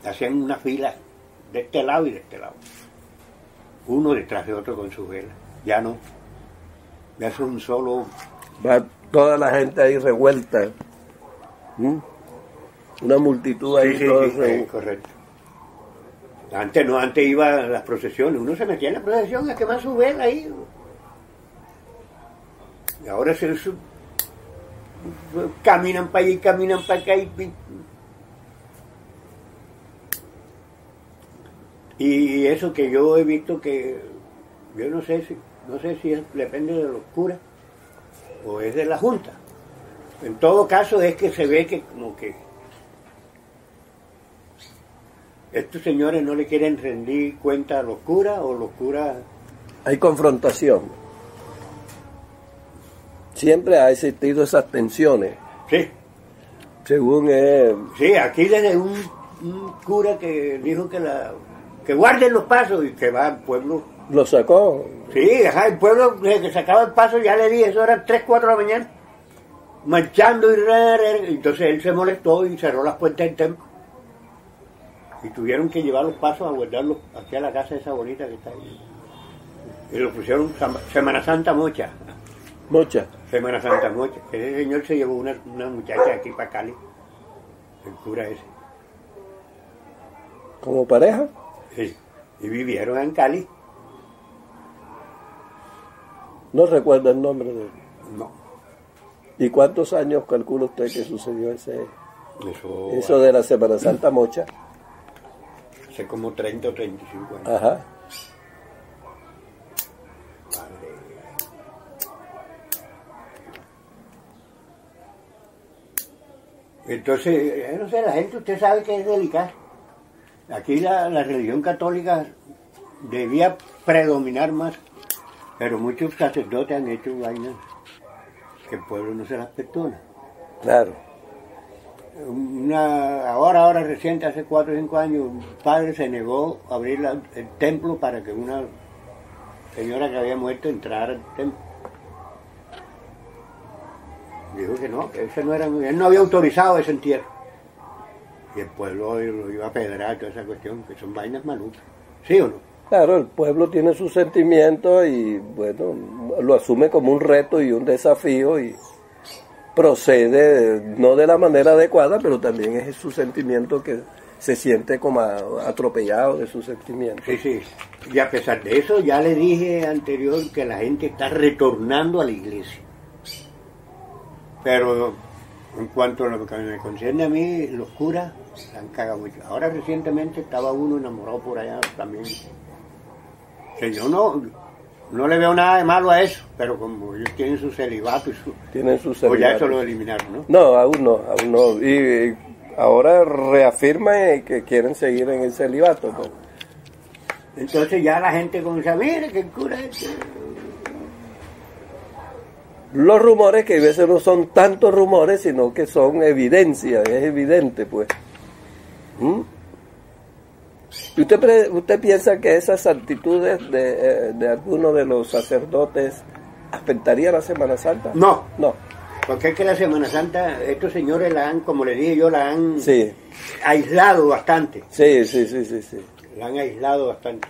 hacían una fila de este lado y de este lado. Uno detrás de otro con su vela. Ya no. Ya es un solo. va toda la gente ahí revuelta. ¿Mm? Una multitud ahí. Sí, sí, sí, correcto. Antes no, antes iba a las procesiones. Uno se metía en la procesión a quemar su vela ahí. Y ahora se, se- caminan para allí, caminan para acá y, y eso que yo he visto que yo no sé si no sé si depende de los curas o es de la junta. En todo caso es que se ve que como que estos señores no le quieren rendir cuenta a los curas o los curas Hay confrontación. Siempre ha existido esas tensiones. sí Según eh, sí aquí desde un, un cura que dijo que la que guarden los pasos y que va al pueblo lo sacó. sí ajá, el pueblo desde que sacaba el paso ya le dije eso era 3, 4 de la mañana marchando y ra, ra. entonces él se molestó y cerró las puertas del templo y tuvieron que llevar los pasos a guardarlos aquí a la casa esa bonita que está ahí y lo pusieron Semana Santa Mocha Muchas. Semana Santa Mocha. Ese señor se llevó una, una muchacha aquí para Cali, el cura ese. Como pareja. Sí. Y vivieron en Cali. No recuerdo el nombre de él. No. ¿Y cuántos años calcula usted que sucedió ese, Eso, eso de la Semana Santa Mocha? hace como 30 o 35 años. Ajá. Entonces, eh, no sé, la gente, usted sabe que es delicada. Aquí la, la religión católica debía predominar más, pero muchos sacerdotes han hecho vainas que el pueblo no se las perdona. Claro. Una, ahora, ahora reciente, hace cuatro o cinco años, un padre se negó a abrir la- el templo para que una señora que había muerto entrara al templo. Dijo que no, que ese no era, él no había autorizado ese entierro. Y el pueblo lo iba a pedrar toda esa cuestión, que son vainas malucas. ¿Sí o no? Claro, el pueblo tiene sus sentimientos y bueno, lo asume como un reto y un desafío y procede no de la manera adecuada, pero también es su sentimiento que se siente como atropellado de sus sentimientos. Sí, sí. Y a pesar de eso, ya le dije anterior que la gente está retornando a la iglesia. Pero en cuanto a lo que me concierne a mí, los curas se han cagado mucho. Ahora recientemente estaba uno enamorado por allá también. Que yo no, no le veo nada de malo a eso, pero como ellos tienen su celibato y su... Tienen sus Pues ya celibatos. eso lo eliminaron, ¿no? No, aún no, aún no. Y, y ahora reafirman que quieren seguir en el celibato. pues. Entonces ya la gente comienza, mire que el cura este... Los rumores que a veces no son tantos rumores, sino que son evidencia, es evidente, pues. ¿Mm? ¿Y usted, usted piensa que esas actitudes de, eh, de algunos de los sacerdotes afectaría la Semana Santa? No, No, porque es que la Semana Santa, estos señores la han, como le dije yo, la han sí, aislado bastante. sí, sí, sí, sí. sí. La han aislado bastante.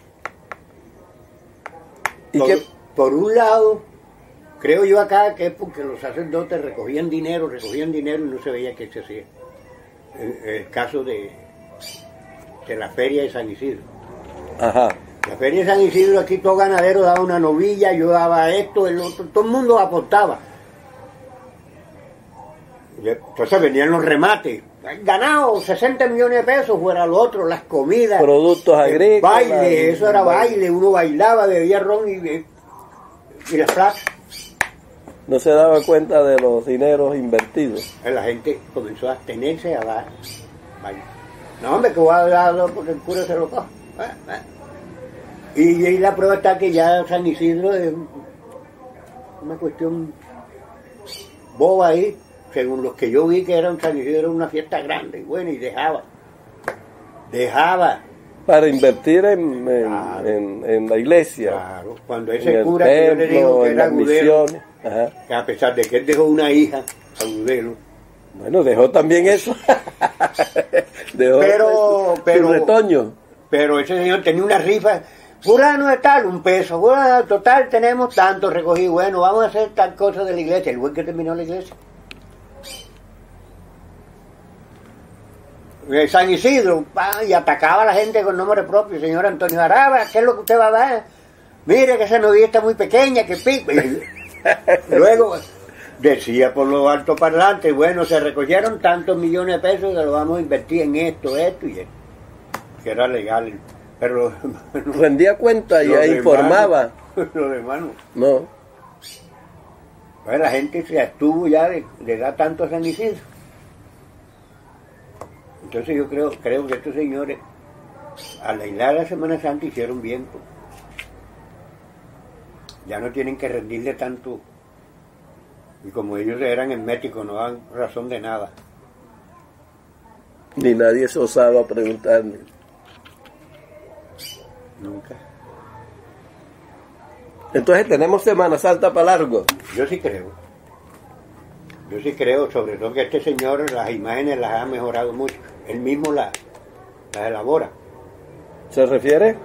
¿Y por, qué? por un lado, creo yo acá que es porque los sacerdotes recogían dinero, recogían dinero y no se veía qué se hacía. El, el caso de, de la feria de San Isidro. Ajá, La feria de San Isidro, aquí todo ganadero daba una novilla, yo daba esto, el otro, todo el mundo aportaba. Entonces venían los remates. Ganado 60 millones de pesos, fuera lo otro, las comidas. Productos agrícolas. Baile, eso era baile, uno bailaba, bebía ron y, y las plata. No se daba cuenta de los dineros invertidos. La gente comenzó a tenerse a dar. No, hombre, que voy a darlo porque el cura se lo coge. Eh, eh. Y, y la prueba está que ya San Isidro es una cuestión boba ahí, según los que yo vi que era un San Isidro, era una fiesta grande y buena y dejaba. Dejaba. Para invertir en, en, Claro. en- en la iglesia. Claro, cuando en ese cura que yo le digo templo, que en era las agudelo, misiones. Ajá. que a pesar de que él dejó una hija, agudelo, Bueno, dejó también eso. *laughs* dejó Pero- pero- retoño. pero ese señor tenía una rifa, fulano de tal, un peso, total tenemos tanto recogido, bueno, vamos a hacer tal cosa de la iglesia, el buen que terminó la iglesia. San Isidro, y atacaba a la gente con nombre propio, señor Antonio Araba, ¿qué es lo que usted va a dar? Mire que esa novia está muy pequeña, que pico. Luego decía por lo alto parlante, bueno, se recogieron tantos millones de pesos que lo vamos a invertir en esto, esto y esto. Que era legal. Pero Rendía cuenta y demás informaba. *laughs* Los demás no. No. Pues la gente se abstuvo ya de, de dar tanto a San Isidro. Entonces yo creo, creo que estos señores, al aislar la Semana Santa, hicieron bien. pues. Ya no tienen que rendirle tanto. Y como ellos eran herméticos, no dan razón de nada. Ni nadie se osaba preguntarle. Nunca. Entonces tenemos Semana Santa para largo. Yo sí creo. Yo sí creo, sobre todo que este señor las imágenes las ha mejorado mucho. Él mismo las, las elabora. ¿Se refiere?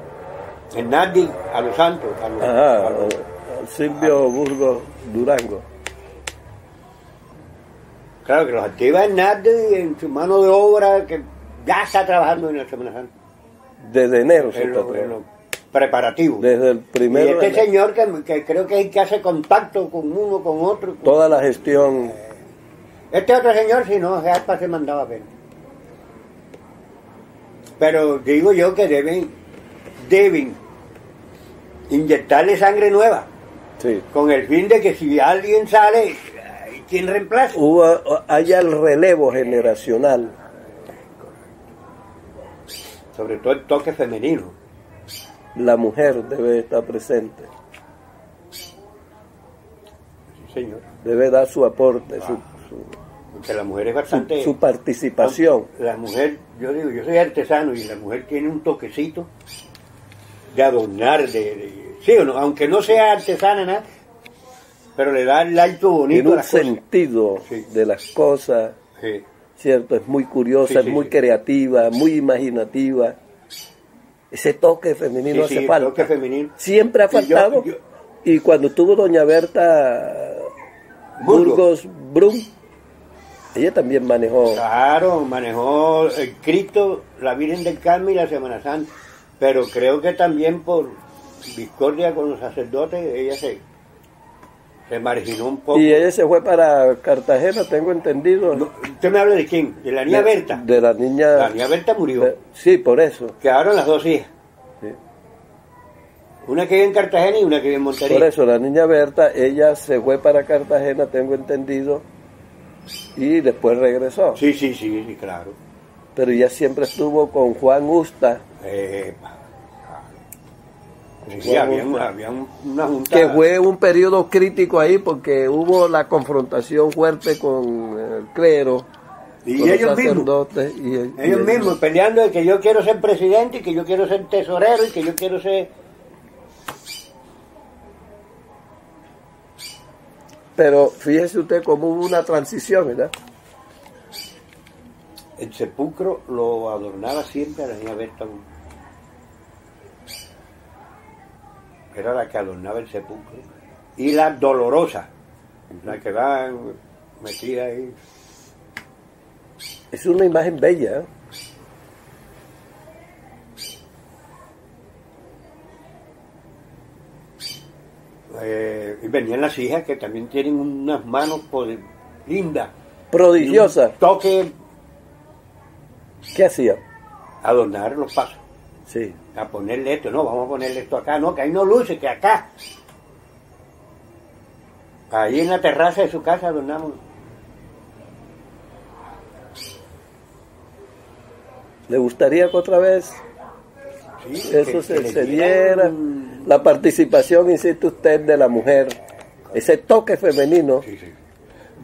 En Nandi, a los santos, a los, Ajá, a los- Silvio Burgos Durango. Claro que los activa en en su mano de obra que ya está trabajando en la Semana Santa. Desde enero se está trabajando. preparativo. Desde el y primero. este de- señor que, que creo que hay que hace contacto con uno, con otro. con- Toda la gestión. Este otro señor, si no, Jaspa se mandaba a ver. Pero digo yo que deben, deben inyectarle sangre nueva, Sí. con el fin de que si alguien sale, reemplace. Hubo, haya el relevo generacional. Sobre todo el toque femenino. La mujer debe estar presente. Sí, señor. Debe dar su aporte, su, Porque la mujer es su- bastante... su participación. La mujer, yo digo, yo soy artesano y la mujer tiene un toquecito de adornar, de, de- sí o no, aunque no sea artesana nada, pero le da el alto bonito Tiene a un las sentido de las cosas, Sí. ¿cierto? Es muy curiosa, es muy creativa, muy imaginativa. Ese toque femenino hace falta. toque femenino. Siempre ha Y yo- faltado. yo- Y cuando tuvo doña Berta Burgos. Burgos Brum, ella también manejó. Claro, manejó el Cristo, la Virgen del Carmen y la Semana Santa. Pero creo que también por discordia con los sacerdotes, ella se, se marginó un poco. Y ella se fue para Cartagena, tengo entendido. No, ¿Usted me habla de quién? De la niña de, Berta. De la niña. La niña Berta murió. de- sí, por eso. Quedaron las dos hijas. sí. Una que vive en Cartagena y una que vive en Montería. Por eso, la niña Berta, ella se fue para Cartagena, tengo entendido, y después regresó. Sí, sí, sí, sí, claro. Pero ella siempre estuvo con Juan Usta, Eh, Sí, había, había una que fue un periodo crítico ahí porque hubo la confrontación fuerte con el clero, Y con ellos mismos. y- Ellos mismos peleando de que yo quiero ser presidente y que yo quiero ser tesorero y que yo quiero ser... Pero fíjese usted cómo hubo una transición, ¿verdad? El sepulcro lo adornaba siempre a la niña Berta. Era la que adornaba el sepulcro. Y la dolorosa, la que va metida ahí. Es una imagen bella. ¿eh? Eh, y venían las hijas que también tienen unas manos poder- lindas. prodigiosa. Y un toque ¿Qué hacía? adornar los pasos. Sí. A ponerle esto, no, vamos a ponerle esto acá, no, que ahí no luce, que acá. Ahí en la terraza de su casa adornamos. ¿Le gustaría que otra vez Sí, eso que- se, que se diera? La participación, insiste usted, de la mujer, ese toque femenino. Sí, sí.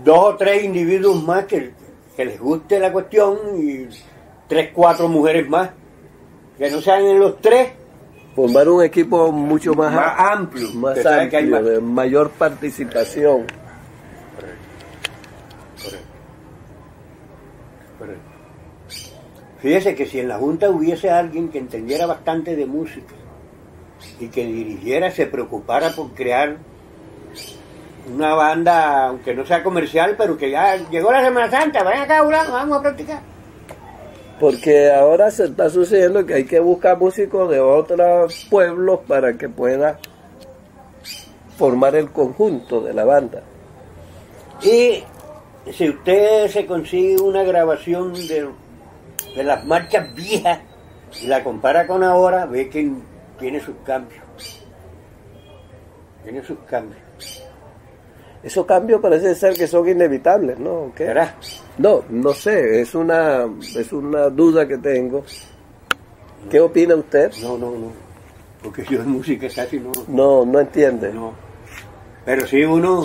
Dos o tres individuos más que, que les guste la cuestión y tres, cuatro mujeres más. Que no sean en los tres formar un equipo mucho más, más am- amplio. más sabe que hay amplio, más- de mayor participación. Fíjese que si en la Junta hubiese alguien que entendiera bastante de música y que dirigiera, se preocupara por crear una banda, aunque no sea comercial, pero que ya llegó la Semana Santa, vayan acá, vamos a practicar. Porque ahora se está sucediendo que hay que buscar músicos de otros pueblos para que pueda formar el conjunto de la banda. Y si usted se consigue una grabación de, de las marchas viejas y la compara con ahora, ve que tiene sus cambios. Tiene sus cambios. Esos cambios parece ser que son inevitables, ¿no? ¿Qué? ¿Verdad? No, no sé, es una, es una duda que tengo. ¿Qué opina usted? No, no, no. Porque yo de música casi no. No, no entiende. no. Pero sí uno,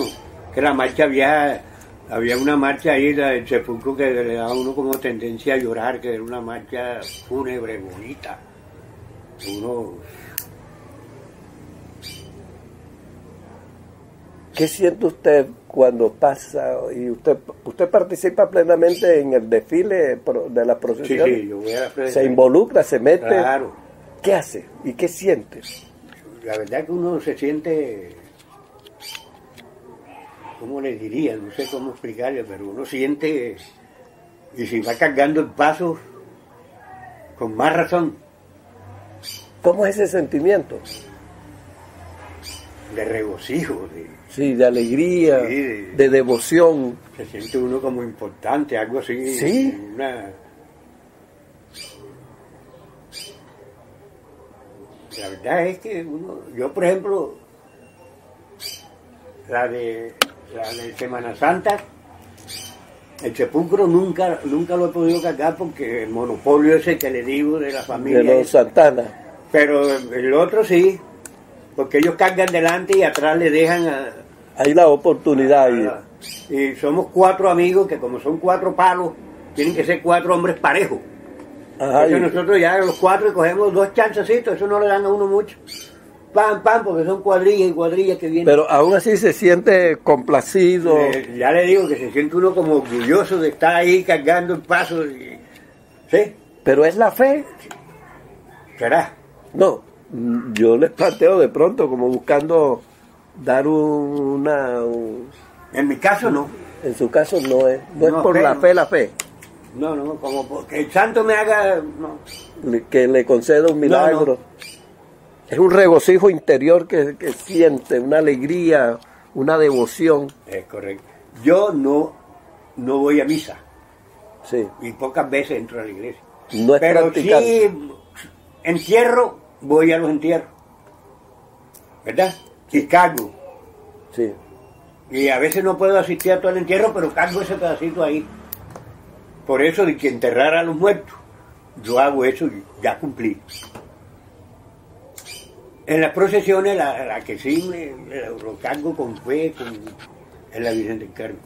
que la marcha había, había una marcha ahí del sepulcro que le daba a uno como tendencia a llorar, que era una marcha fúnebre, bonita. Uno, ¿Qué siente usted cuando pasa y usted usted participa plenamente en el desfile de las sí, procesiones? sí, yo voy a la Se involucra, se mete. Claro. ¿Qué hace y qué siente? La verdad que uno se siente, ¿cómo le diría? No sé cómo explicarle, pero uno siente, y si va cargando el paso, con más razón, ¿Cómo es ese sentimiento? de regocijo, de- Sí, de alegría, Sí, de- de devoción. se siente uno como importante, algo así. Sí. una- La verdad es que uno, yo por ejemplo, la de, la de Semana Santa, el sepulcro nunca, nunca lo he podido cargar porque el monopolio ese que le digo de la familia. de los Santana. pero el otro sí, porque ellos cargan delante y atrás le dejan a, Hay la oportunidad. y- Ah, Y somos cuatro amigos que como son cuatro palos, tienen que ser cuatro hombres parejos. Ajá, Entonces y- nosotros ya los cuatro cogemos dos chancecitos, eso no le dan a uno mucho. Pam, pam, porque son cuadrillas y cuadrillas que vienen. pero aún así se siente complacido. Eh, ya le digo que se siente uno como orgulloso de estar ahí cargando el paso. y- ¿Sí? Pero es la fe. ¿Será? No, yo les planteo de pronto como buscando dar un- una... un- En mi caso no. en su caso no es, no, es por fe, la no. fe, la fe, No, no, como porque el santo me haga... No. que le conceda un milagro. Es un regocijo interior que, que siente, una alegría, una devoción. Es correcto. Yo no, no voy a misa Sí, y pocas veces entro a la iglesia. no es Pero practicante. sí, entierro, voy a los entierros. ¿Verdad? Y cargo. Sí. Y a veces no puedo asistir a todo el entierro, pero cargo ese pedacito ahí. Por eso de que enterrar a los muertos, yo hago eso y ya cumplí. En las procesiones, la, la que sí me, me lo cargo con fe, con, es la Virgen del Carmen.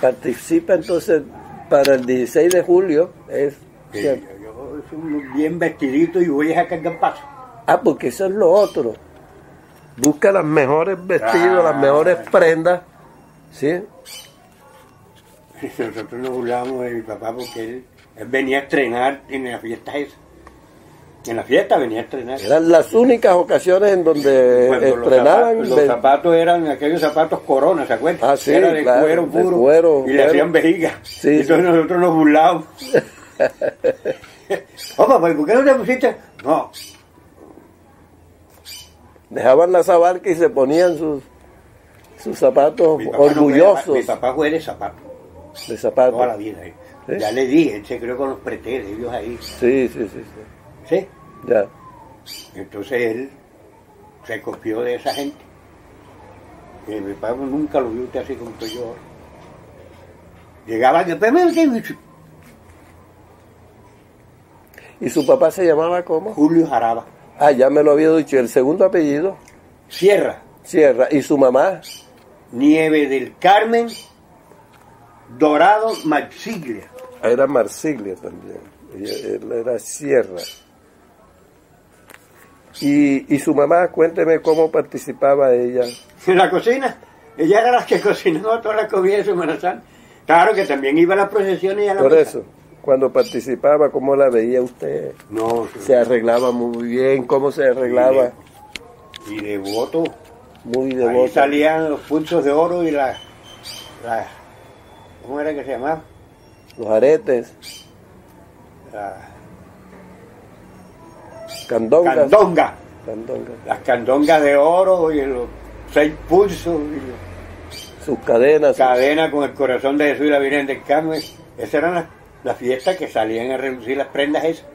Participa entonces para el 16 de julio. Es, yo, yo soy bien vestidito y voy a cargar paso. Ah, porque eso es lo otro. Busca las mejores vestidos, las mejores prendas. ¿Sí? Nosotros nos burlábamos de mi papá porque él, él venía a estrenar en las fiestas esas. En la fiesta venía a estrenar. Eran las únicas ocasiones en donde Cuando los estrenaban. zapatos, los zapatos eran aquellos zapatos corona, ¿se acuerdan? Ah, sí, Era de claro, cuero de puro. cuero, y le hacían vejiga. Sí, Entonces sí. nosotros nos burlábamos. *laughs* *laughs* Opa, pues, ¿por qué no te pusiste? No, Dejaban la sabarca y se ponían sus, sus zapatos mi papá no orgullosos fue- mi papá fue de zapatos de zapatos. toda la vida. ¿eh? ¿Sí? Ya le dije, él se creó con los preteles, ellos ahí. Sí, sí, sí, sí. ¿Sí? Ya. Entonces él se copió de esa gente. Y mi papá nunca lo vio usted así como estoy yo ahora. Llegaba que "Pero, ¿qué? ¿Y su papá se llamaba cómo? Julio Jaraba. Ah, ya me lo había dicho. ¿El segundo apellido? Sierra. Sierra. ¿Y su mamá? Nieve del Carmen. Dorado Maxiglia. Era Marsiglia también. Él era Sierra. Y, y su mamá, cuénteme cómo participaba ella. En la cocina. Ella era la que *laughs* cocinaba toda la comida de Semana Santa. Claro que también iba a las procesiones y a la Por eso, cuando participaba, ¿cómo la veía usted? No, Se arreglaba muy bien, ¿cómo se arreglaba? y devoto. Muy Ahí devota. salían los pulsos de oro y las. las ¿Cómo era que se llamaba? Los aretes, La candongas. candonga. candongas. Las candongas de oro y los seis pulsos y Sus cadenas. la cadena con el corazón de Jesús y la Virgen del Carmen. Esas eran las, las fiestas que salían a reducir las prendas esas.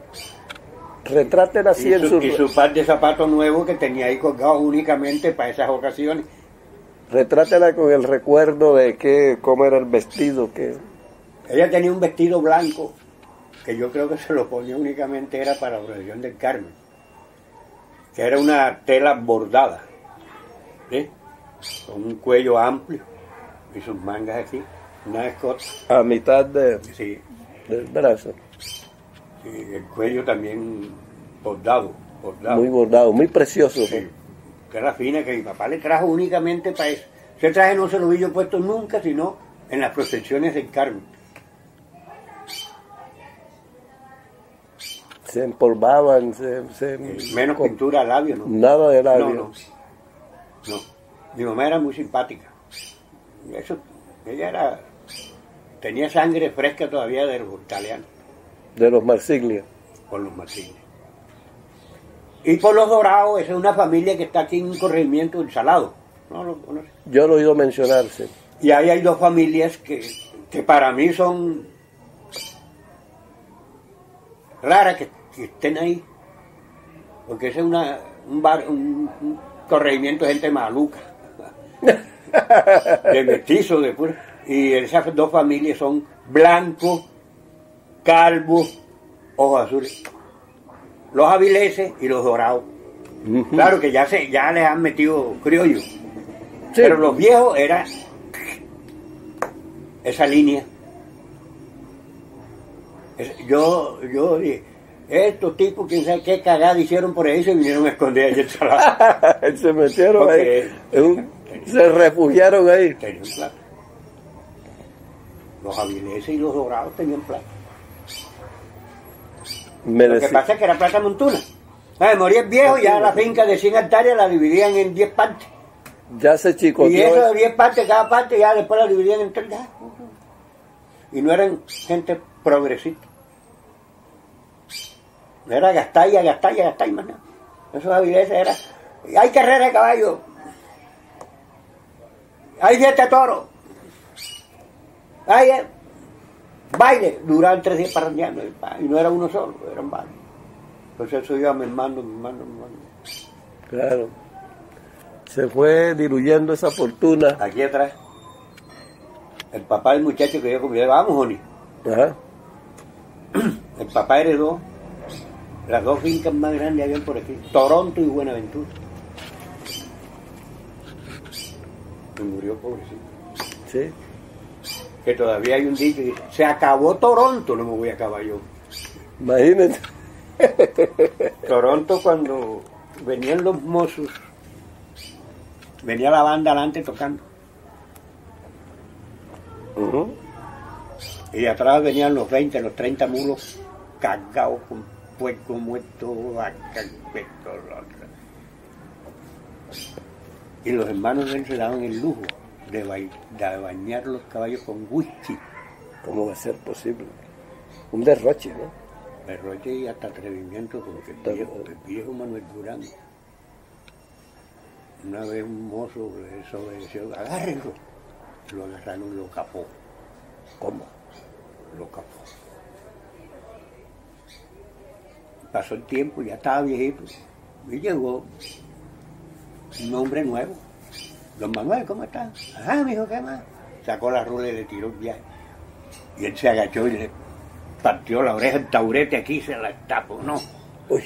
Retrátela así Y en su, su... y su par de zapatos nuevos que tenía ahí colgados únicamente para esas ocasiones. Retrátela con el recuerdo de que, cómo era el vestido, que... Ella tenía un vestido blanco que yo creo que se lo ponía únicamente era para la oración del Carmen, que era una tela bordada, ¿sí? con un cuello amplio y sus mangas aquí, una escota, a mitad de- sí, del brazo. sí, el cuello también bordado, bordado. Muy bordado, muy precioso. Sí, que era fina, que mi papá le trajo únicamente para eso. Ese traje no se lo vi yo puesto nunca, sino en las procesiones del Carmen. Se empolvaban, se... se- Menos con- pintura al labio, ¿no? Nada de No, labio. no. No. Mi mamá era muy simpática. Eso, ella era, tenía sangre fresca todavía de los italianos, De los Marsiglia. por los Martínez. Y por los Dorados, esa es una familia que está aquí en un corregimiento del Salado. ¿No lo conoce? Yo lo he oído mencionarse. Y ahí hay dos familias que, que para mí son raras que, que estén ahí. Porque ese es una, un, bar, un, un corregimiento de gente maluca. *laughs* de mestizo, de pura. Y esas dos familias son blancos, calvos, ojos azules. Los avileses y los dorados. Claro que ya se, ya les han metido criollos. Sí. Pero los viejos era esa línea. Yo, yo dije, estos tipos, quién sabe qué cagada hicieron por ahí, se vinieron a esconder allí *laughs* se metieron Porque- ahí. un- se refugiaron ahí. Los avileses y los dorados tenían plata. Me Lo que pasa es que era plata montuna. Ah, moría el viejo, ya la finca de 100 hectáreas la dividían en 10 partes. ya se Y chicoteó. eso de 10 partes, cada parte ya después la dividían en tres. ya. Y no eran gente progresista. Era gastar y gastar y gastar y más nada. Esos avileses era. y Hay carrera de caballo. Hay fiesta de toro. Hay eh, baile. Duraban tres días parrandeando. Y no era uno solo, eran varios. Entonces eso iba mermando, mermando, mermando. Claro. Se fue diluyendo esa fortuna. Aquí atrás. El papá del muchacho que yo comí. Vamos, Joni. Ajá. El papá heredó las dos fincas más grandes habían por aquí, Toronto y Buenaventura. Y murió pobrecito. Sí. Que todavía hay un dicho que se acabó Toronto, no me voy a acabar yo. Imagínense. *laughs* Toronto cuando venían los mozos, venía la banda adelante tocando. Y de atrás venían los 20, los 30 mulos cargados con puerco muerto, vaca. Y los hermanos de él se daban el lujo de, ba- de bañar los caballos con whisky, ¿Cómo va a ser posible? Un derroche, ¿no? derroche y hasta atrevimiento, porque el viejo, el viejo Manuel Durán, una vez un mozo le desobedeció, agárrenlo. Lo agarraron y lo capó, ¿Cómo? lo capó. Pasó el tiempo, ya estaba viejito, y llegó un hombre nuevo. Don Manuel, ¿cómo está? Ah, mijo, ¿qué más? Sacó la rula y le tiró un viaje. Y él se agachó y le partió la oreja, el taurete aquí se la tapó, no. Uy,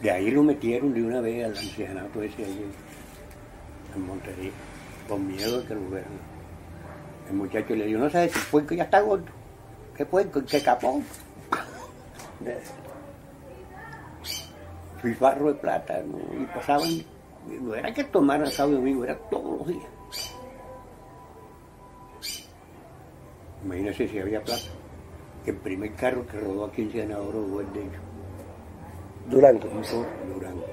De ahí lo metieron de una vez al ancianato ese ahí en, Montería, con miedo de que lo vean. El muchacho le dijo, no sabes, el puerco ya está gordo. ¿Qué puerco? ¿Qué capón? *laughs* Fui barro de plata, ¿no? y pasaban, y no era que tomaran sábado y domingo, era todos los días. Imagínese si había plata. El primer carro que rodó aquí en Senador fue el de ellos. Durango. Un Ford Durango.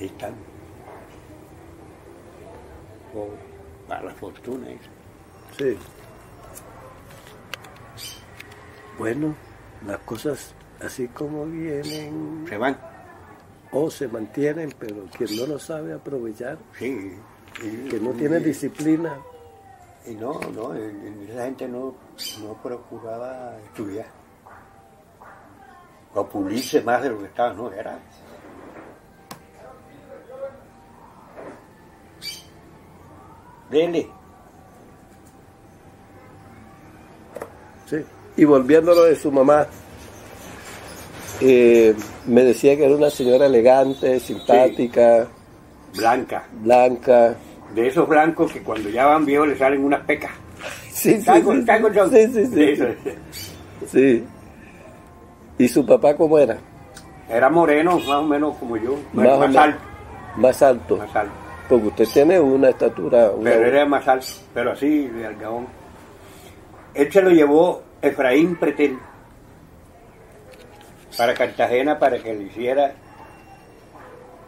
Ahí están. Oh, para la fortuna esa. Sí. Bueno, las cosas así como vienen Se van. O se mantienen, pero quien no lo sabe aprovechar, Sí. Y- que no tiene disciplina, Y no, no, y- y esa gente no, no procuraba estudiar. O pulirse más de lo que estaba, no, era. Dele. Sí. Y volviéndolo de su mamá, eh, me decía que era una señora elegante, simpática, Blanca. blanca. De esos blancos que cuando ya van viejos le salen unas pecas. Sí, sí, sí, sí, sí, sí. ¿Y su papá cómo era? Era moreno, más o menos como yo. Más alto. Más alto. Más alto. Porque usted tiene una estatura. una- Pero era más alto, pero así, de algabón. Él se lo llevó Efraín Pretel para Cartagena para que le hiciera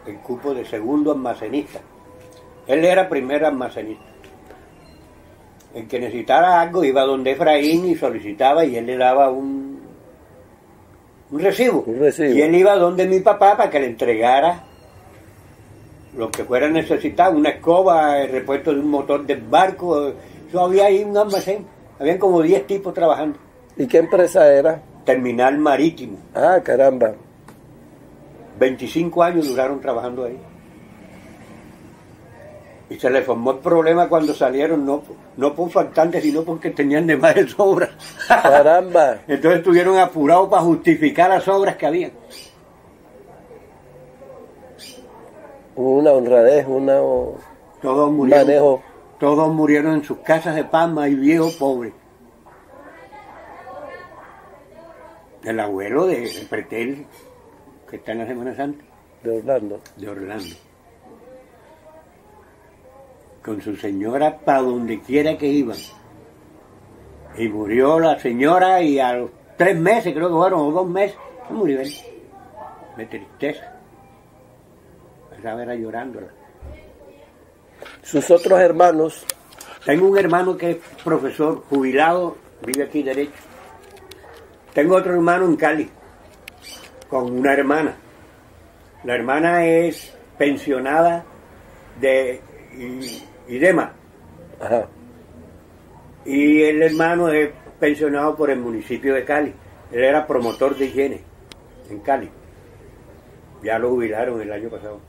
el cupo de segundo almacenista. Él era primer almacenista. El que necesitara algo iba donde Efraín y solicitaba y él le daba un, un recibo. Un recibo. Y él iba donde mi papá para que le entregara lo que fuera necesitado, una escoba, el repuesto de un motor del barco. Eso había ahí un almacén. Habían como 10 tipos trabajando. ¿Y qué empresa era? Terminal marítimo. Ah, caramba. 25 años duraron trabajando ahí. Y se le formó el problema cuando salieron, no, no por faltantes, sino porque tenían de más de sobra. Caramba. *laughs* Entonces estuvieron apurados para justificar las obras que habían. Una honradez, una Todos murieron. manejo. Todos murieron en sus casas de Palma y viejos pobres. El abuelo de, de Pretel, que está en la Semana Santa, de Orlando. de Orlando. Con su señora para donde quiera que iban. Y murió la señora y a los tres meses, creo que fueron, o dos meses, se murió él. De tristeza. Esa era llorándola. Sus otros hermanos, Tengo un hermano que es profesor jubilado, vive aquí derecho. Tengo otro hermano en Cali, con una hermana. La hermana es pensionada de IDEMA ajá, y el hermano es pensionado por el municipio de Cali. Él era promotor de higiene en Cali. Ya lo jubilaron el año pasado.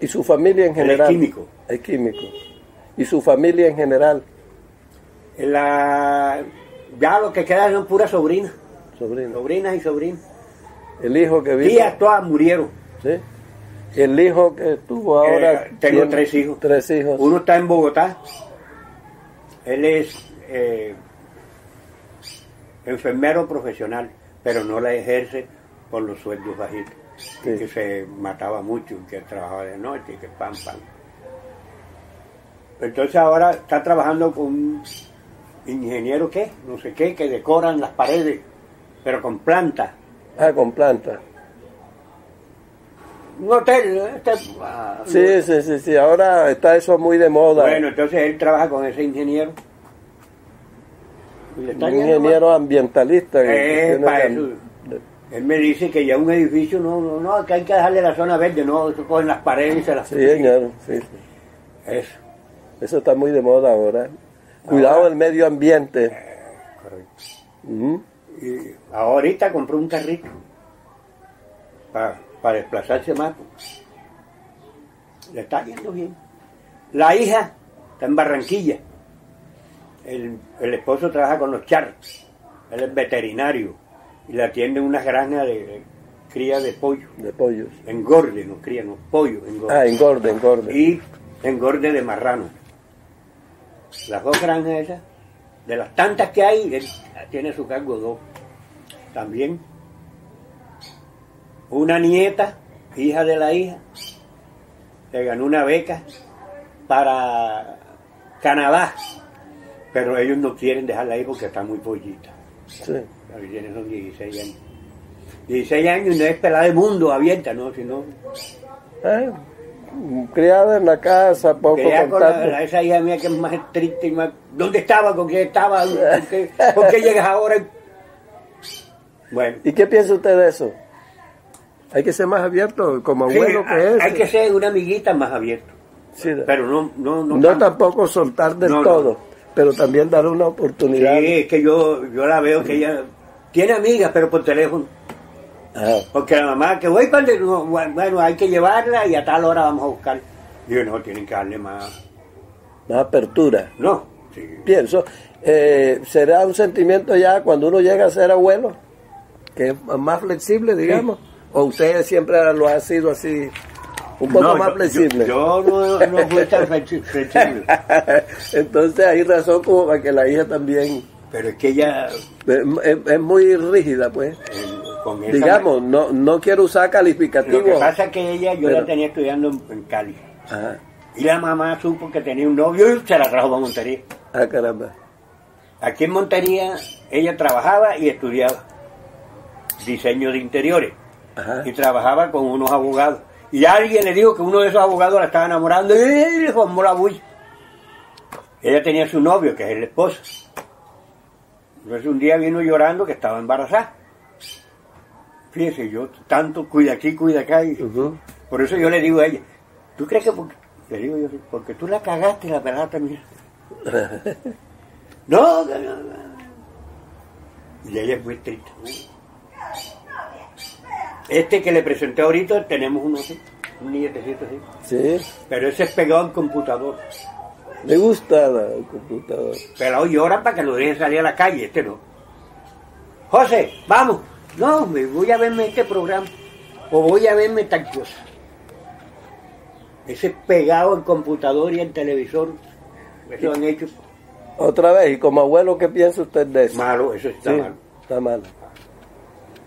y su familia en general. químico. Es químico. Y su familia en general, La, ya lo que queda son puras sobrinas, sobrino. sobrinas y sobrinos. El hijo que vive. Tías todas murieron. ¿sí? El hijo que tuvo ahora. Eh, tengo tiene tres hijos. Tres hijos. Uno está en Bogotá. Él es eh, enfermero profesional, pero no la ejerce por los sueldos bajitos. Sí. Que se mataba mucho, que trabajaba de noche, que pam, pam. Entonces ahora está trabajando con ingeniero, ¿qué? No sé qué, que decoran las paredes, pero con plantas. Ah, con planta. Un hotel. Este, ah, Sí, sí, sí, sí. Ahora está eso muy de moda. Bueno, entonces él trabaja con ese ingeniero. Un ingeniero ambientalista. Eh, eso. Él me dice que ya un edificio, no, no, no, que hay que dejarle la zona verde, no, eso cogen las paredes y se las Sí, señor. Sí, sí. Eso. Eso está muy de moda ahora. Cuidado el medio ambiente. Correcto. Ujú. Y ahorita compró un carrito para desplazarse más. Le está yendo bien. La hija está en Barranquilla. el, el esposo trabaja con los charros, él es veterinario y le atiende unas granjas de, de cría de pollo, De pollos. engorde, no cría, no, pollo, engorde. Ah, engorde, engorde. y engorde de marrano. Las dos granjas esas, de las tantas que hay, él tiene a su cargo dos. También una nieta, hija de la hija, le ganó una beca para Canadá, pero ellos no quieren dejarla ahí porque está muy pollita. Sí. Tiene son 16 años. 16 años y no es pelada de mundo abierta, ¿no? Sino Eh, criada en la casa, poco con la- contacto. esa hija mía que es más estricta y más... ¿Dónde estaba? ¿Con quién estaba? ¿Por qué, por qué llegas ahora? Bueno, ¿Y qué piensa usted de eso? Hay que ser más abierto, como sí, abuelo que es. hay que ser una amiguita más abierta. Sí, Pero no... No, no, no tampoco soltar del no. todo, pero también dar una oportunidad. Sí, es que yo, yo la veo que ella tiene amigas, pero por teléfono. Ajá. Porque la mamá, que voy para... el- Bueno, hay que llevarla y a tal hora vamos a buscar. Digo, no, tienen que darle más... Más apertura. No, sí. Pienso, eh, será un sentimiento ya cuando uno llega a ser abuelo, que es más flexible, digamos, o usted siempre lo ha sido así, un poco No, más yo- flexible. Yo, yo no, no fui tan flexi- flexible. *laughs* Entonces hay razón como para que la hija también Pero es que ella... es, muy rígida, pues. Digamos, no, no quiero usar Lo que calificativos. pasa es que ella, yo Pero- la tenía estudiando en, en Cali. Ajá. Y la mamá supo que tenía un novio y se la trajo para Montería. Ah, caramba. Aquí en Montería ella trabajaba y estudiaba diseño de interiores. Ajá. Y trabajaba con unos abogados. Y alguien le dijo que uno de esos abogados la estaba enamorando y le formó la bulla. Ella tenía su novio, que es el esposo. Entonces un día vino llorando que estaba embarazada. Fíjese, yo tanto cuida aquí, cuida acá. Y. Por eso yo le digo a ella, ¿tú crees que porque, le digo yo, porque tú la cagaste la pelada también? *laughs* no, no, no, no. Y ella es muy estricta. Este que le presenté ahorita, tenemos uno así, un nietecito así. Sí. Pero ese es pegado al computador. Le gusta la computadora. Pelado llora para que lo dejen salir a la calle, este no. José, vamos. No, me voy a verme este programa. O voy a verme tal cosa. Ese es pegado al computador y al televisor. Eso han hecho Otra vez, y como abuelo, ¿qué piensa usted de eso? malo, eso está Sí, mal. Está mal.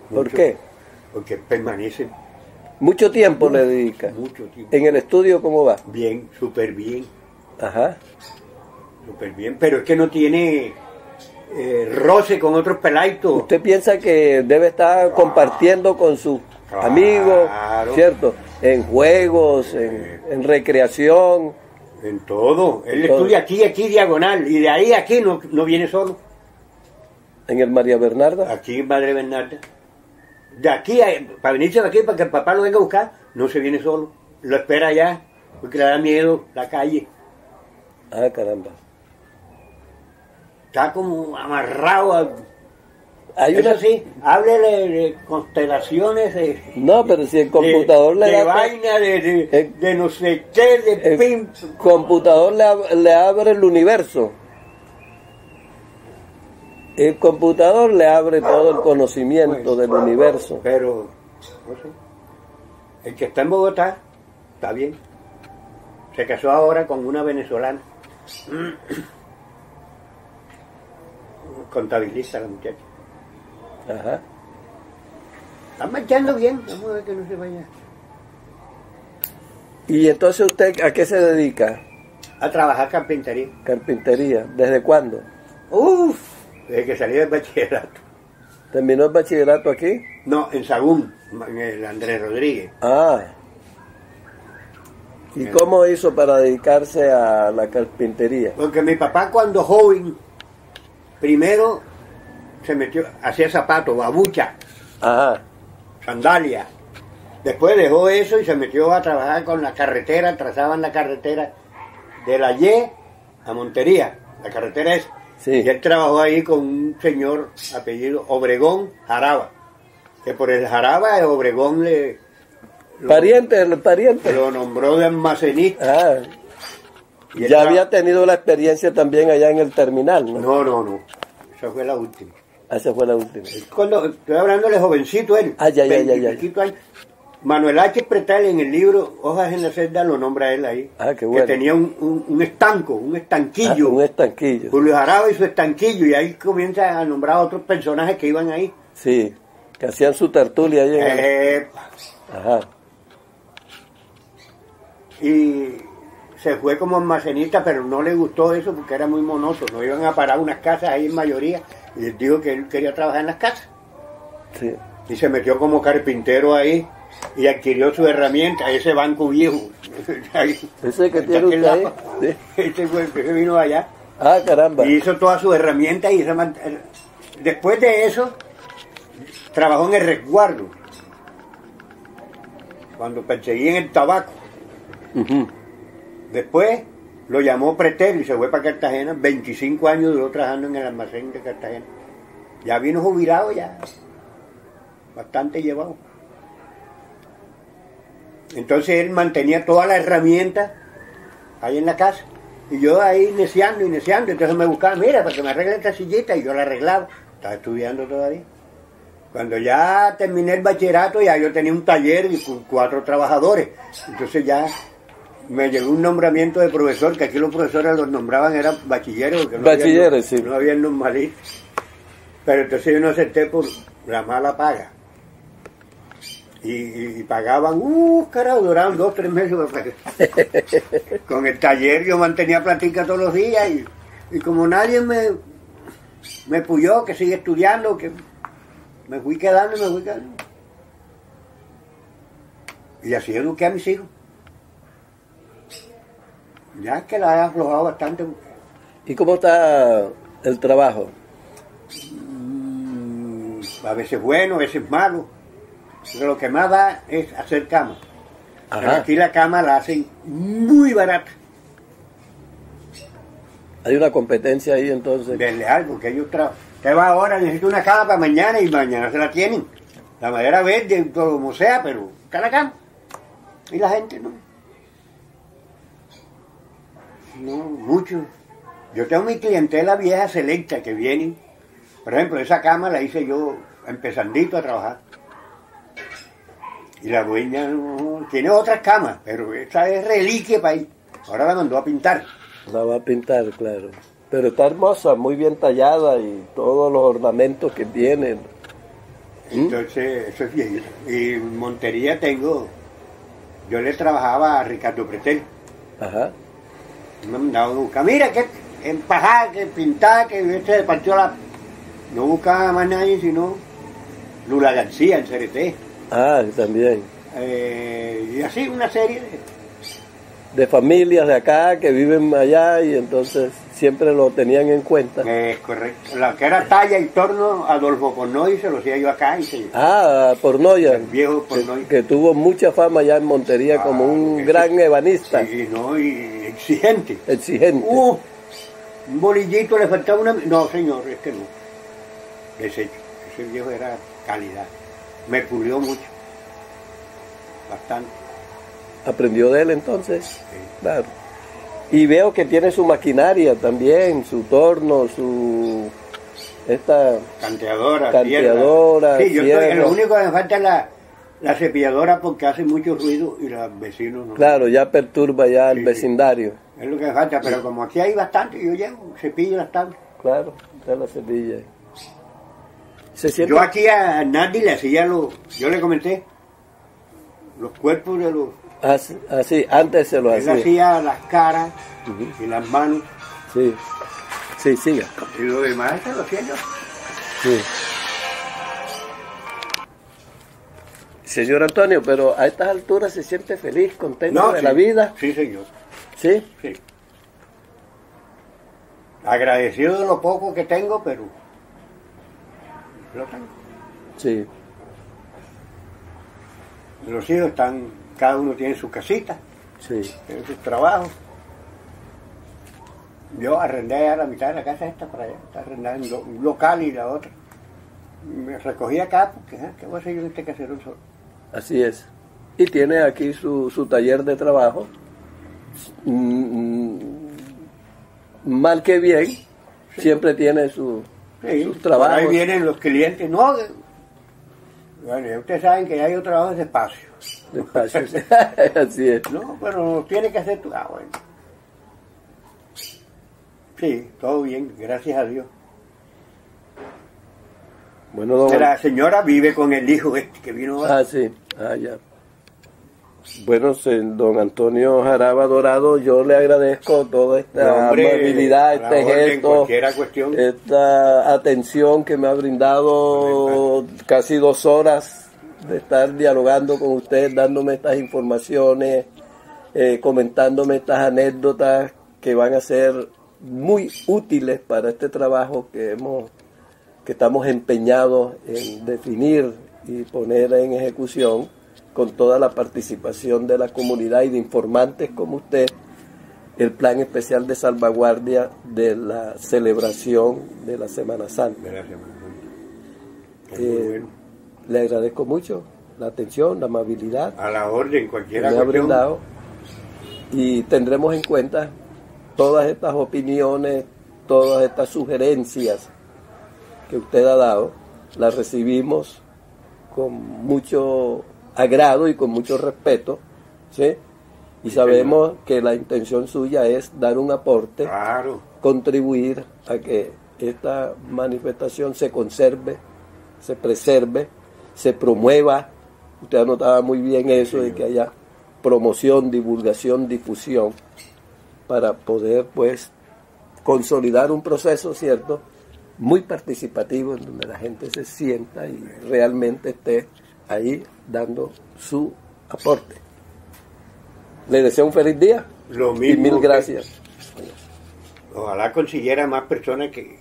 ¿Por Mucho. qué? Porque permanece Mucho tiempo le dedica. mucho tiempo. En el estudio, ¿cómo va? Bien, súper bien, Ajá. súper bien. Pero es que no tiene eh, roce con otros pelaitos. ¿Usted piensa que debe estar compartiendo con sus Claro. amigos, ¿cierto? En juegos, en, en recreación. En todo. Él En todo. estudia aquí, aquí diagonal. Y de ahí a aquí no, no viene solo. En el María Bernarda. Aquí en Madre Bernarda. De aquí, a- para venirse de aquí, para que el papá lo venga a buscar, no se viene solo. Lo espera allá, porque le da miedo la calle. Ah, caramba. Está como amarrado a... Hay Eso una... sí, háblele de constelaciones, de... No, pero si el computador de, le de da... vaina, de, de, Eh, de no sé qué, de El pim. computador le, ab- le abre el universo. El computador le abre todo el conocimiento del universo. Pero, no sé. El que está en Bogotá, está bien. Se casó ahora con una venezolana. Contabilista la muchacha. Ajá. Está marchando bien, vamos a ver que no se vaya Y entonces usted, ¿a qué se dedica? a trabajar carpintería. Carpintería. ¿Desde cuándo? Uf, desde que salí del bachillerato. ¿Terminó el bachillerato aquí? No, en Sagún, en el Andrés Rodríguez. Ah. ¿Y Bien. cómo hizo para dedicarse a la carpintería? Porque mi papá cuando joven, primero se metió, hacía zapatos, babucha, Ajá. sandalia. Después dejó eso y se metió a trabajar con la carretera, trazaban la carretera de la Y a Montería, la carretera es. Sí. Y él trabajó ahí con un señor apellido Obregón Jaraba, que por el Jaraba el Obregón le Pariente, el pariente. lo nombró de almacenista. Ah, Ya había tenido la experiencia también allá en el terminal, ¿no? No, no, no. Esa fue la última. Esa fue la última. Cuando estoy hablando de jovencito él. Ah, ya, ya, ya, ya. veintipiquito años. Manuel H. Pretal en el libro Hojas en la celda lo nombra él ahí. Ah, qué bueno. Que tenía un, un- un estanco, un Ah, estanquillo. un estanquillo. Julio Jaraba y su estanquillo. Y ahí comienza a nombrar a otros personajes que iban ahí. Sí, que hacían su tertulia ahí en el- Ajá. y se fue como almacenista, pero no le gustó eso porque era muy monótono. Iban a parar unas casas ahí en mayoría. Y él dijo que él quería trabajar en las casas. Sí. y se metió como carpintero ahí y adquirió su herramienta, ese banco viejo. *laughs* Ahí. Ese que tiene usted ahí. Sí. Este fue el que se vino allá Ah, caramba. y hizo todas sus herramientas y se mant- después de eso trabajó en el resguardo cuando perseguían el tabaco. Ujú. Después lo llamó Pretel y se fue para Cartagena. 25 años duró trabajando en el almacén de Cartagena. Ya vino jubilado ya. Bastante llevado. Entonces él mantenía todas las herramientas ahí en la casa. Y yo ahí iniciando, iniciando. Entonces me buscaba, mira, para que me arregle esta sillita. Y yo la arreglaba. Estaba estudiando todavía. Cuando ya terminé el bachillerato, ya yo tenía un taller y con cuatro trabajadores. Entonces ya me llegó un nombramiento de profesor, que aquí los profesores los nombraban, eran bachilleres. porque no había- Bachilleres, sí. No había normalistas. Pero entonces yo no acepté por la mala paga. Y, pagaban, uh, carajo, duraban dos, tres meses. *laughs* Con el taller yo mantenía platica todos los días y, y como nadie me, me puyó que sigue estudiando, que me fui quedando y me fui quedando. Y así eduqué a mis hijos. Ya que la he aflojado bastante. ¿Y cómo está el trabajo? Mm, a veces bueno, a veces malo. Pero lo que más da es hacer cama. Pero aquí la cama la hacen muy barata. Hay una competencia ahí entonces. Desleal, porque ellos trabajan. Usted va ahora, necesita una cama para mañana y mañana se la tienen. La madera verde, todo como sea, pero está la cama. Y la gente no. No, mucho. Yo tengo mi clientela vieja selecta que vienen. Por ejemplo, esa cama la hice yo empezandito a trabajar. Y la dueña no, tiene otras camas, pero esta es reliquia para ahí. Ahora la mandó a pintar. La va a pintar, claro. Pero está hermosa, muy bien tallada y todos los ornamentos que tiene. ¿Mm? Entonces, eso es viejito. Y en Montería tengo, yo le trabajaba a Ricardo Pretel. Ajá. Me mandaba a buscar, mira que empajar, que pintar, que este se partió la... No buscaba más nadie sino Lula García, el CRT. Ah, también. Eh, y así una serie de... De familias de acá que viven allá y entonces siempre lo tenían en cuenta. Es correcto. La que era talla y torno, Adolfo Cornoy se lo hacía yo acá y se... Ah, Pornoya, El viejo Pornoy. que, que tuvo mucha fama allá en Montería como Ah, un ese- gran ebanista, Sí, no, y exigente. exigente. Uh, un bolillito le faltaba una... No, señor, es que no. Desecho. Ese viejo era calidad. Me pulió mucho. Bastante. Aprendió de él entonces, sí. claro. Y veo que tiene su maquinaria también, su torno, su... Esta... Canteadora, Canteadora. Sí, yo estoy, lo único que me falta es la, la cepilladora porque hace mucho ruido y los vecinos no. Claro, ya perturba ya el Sí, sí. vecindario. Es lo que me falta, pero como aquí hay bastante, yo llevo, cepillo las tablas. Claro, está la cepilla. Se siente... Yo aquí a Nardi le hacía los, yo le comenté, los cuerpos de los, Así, así, antes se lo él hacía. hacía las caras y las manos Sí, sí, siga. y lo demás se lo hacía yo. Sí. Señor Antonio, pero a estas alturas se siente feliz, contento de sí. la vida. Sí, señor, ¿Sí? sí. Agradecido de lo poco que tengo, pero lo tengo. Sí. Los hijos están, cada uno tiene su casita, Sí. tiene sus trabajos. Yo arrendé a la mitad de la casa esta para allá, está arrendada en lo- un local y la otra. Me recogí acá porque, ¿eh? ¿qué voy a hacer yo en este solo? Así es. Y tiene aquí su, su taller de trabajo. Mm, mm, mal que bien, siempre tiene su, Sí, sus trabajos. ahí vienen los clientes, no, bueno, ya ustedes saben que ya yo trabajo despacio, Despacio. *laughs* Así es. no, pero tiene que hacer tu, ah, bueno. Sí, todo bien, gracias a Dios. Bueno, don, La señora vive con el hijo este que vino Ah, sí. Ah, ya. Bueno, don Antonio Jaraba Dorado, yo le agradezco toda esta Hombre, amabilidad, este gesto, esta atención que me ha brindado casi dos horas de estar dialogando con usted, dándome estas informaciones, eh, comentándome estas anécdotas que van a ser muy útiles para este trabajo que hemos que estamos empeñados en definir y poner en ejecución con toda la participación de la comunidad y de informantes como usted, el plan especial de salvaguardia de la celebración de la Semana Santa. Gracias, Eh, bueno. Le agradezco mucho la atención, la amabilidad. A la orden, que cualquiera me ha brindado. Y tendremos en cuenta todas estas opiniones, todas estas sugerencias que usted ha dado, las recibimos con mucho agrado y con mucho respeto, ¿sí? Y Sí, sabemos que la intención suya es dar un aporte, Claro, contribuir a que esta manifestación se conserve, se preserve, se promueva. Usted anotaba muy bien eso de que haya promoción, divulgación, difusión para poder pues consolidar un proceso, ¿cierto? Muy participativo en donde la gente se sienta y realmente esté ahí dando su aporte. Le deseo un feliz día lo y mismo. mil que- gracias. Ojalá consiguiera más personas que...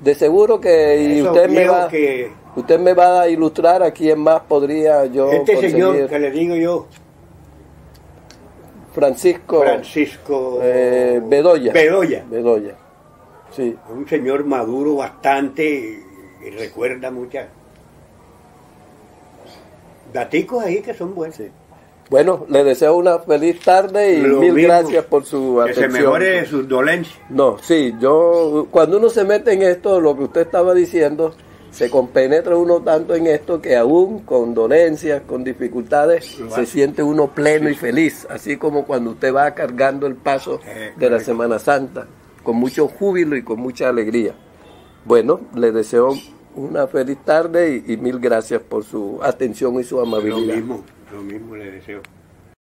De seguro que y usted me va que... usted me va a ilustrar a quién más podría yo Este conseguir. señor que le digo yo, Francisco Francisco eh, Bedoya. Bedoya. Bedoya. Sí. Un señor maduro bastante y, y recuerda muchas daticos ahí que son buenos. Sí. Bueno, le deseo una feliz tarde y Lo mil mismo. gracias por su Que se atención. mejore sus dolencias. No, sí, yo cuando uno se mete en esto, lo que usted estaba diciendo, se compenetra uno tanto en esto que aún con dolencias, con dificultades, se siente uno pleno y feliz, así como cuando usted va cargando el paso de la. Semana Santa, con mucho júbilo y con mucha alegría. Bueno, le deseo una feliz tarde y, y mil gracias por su atención y su Lo amabilidad. mismo, lo mismo le deseo.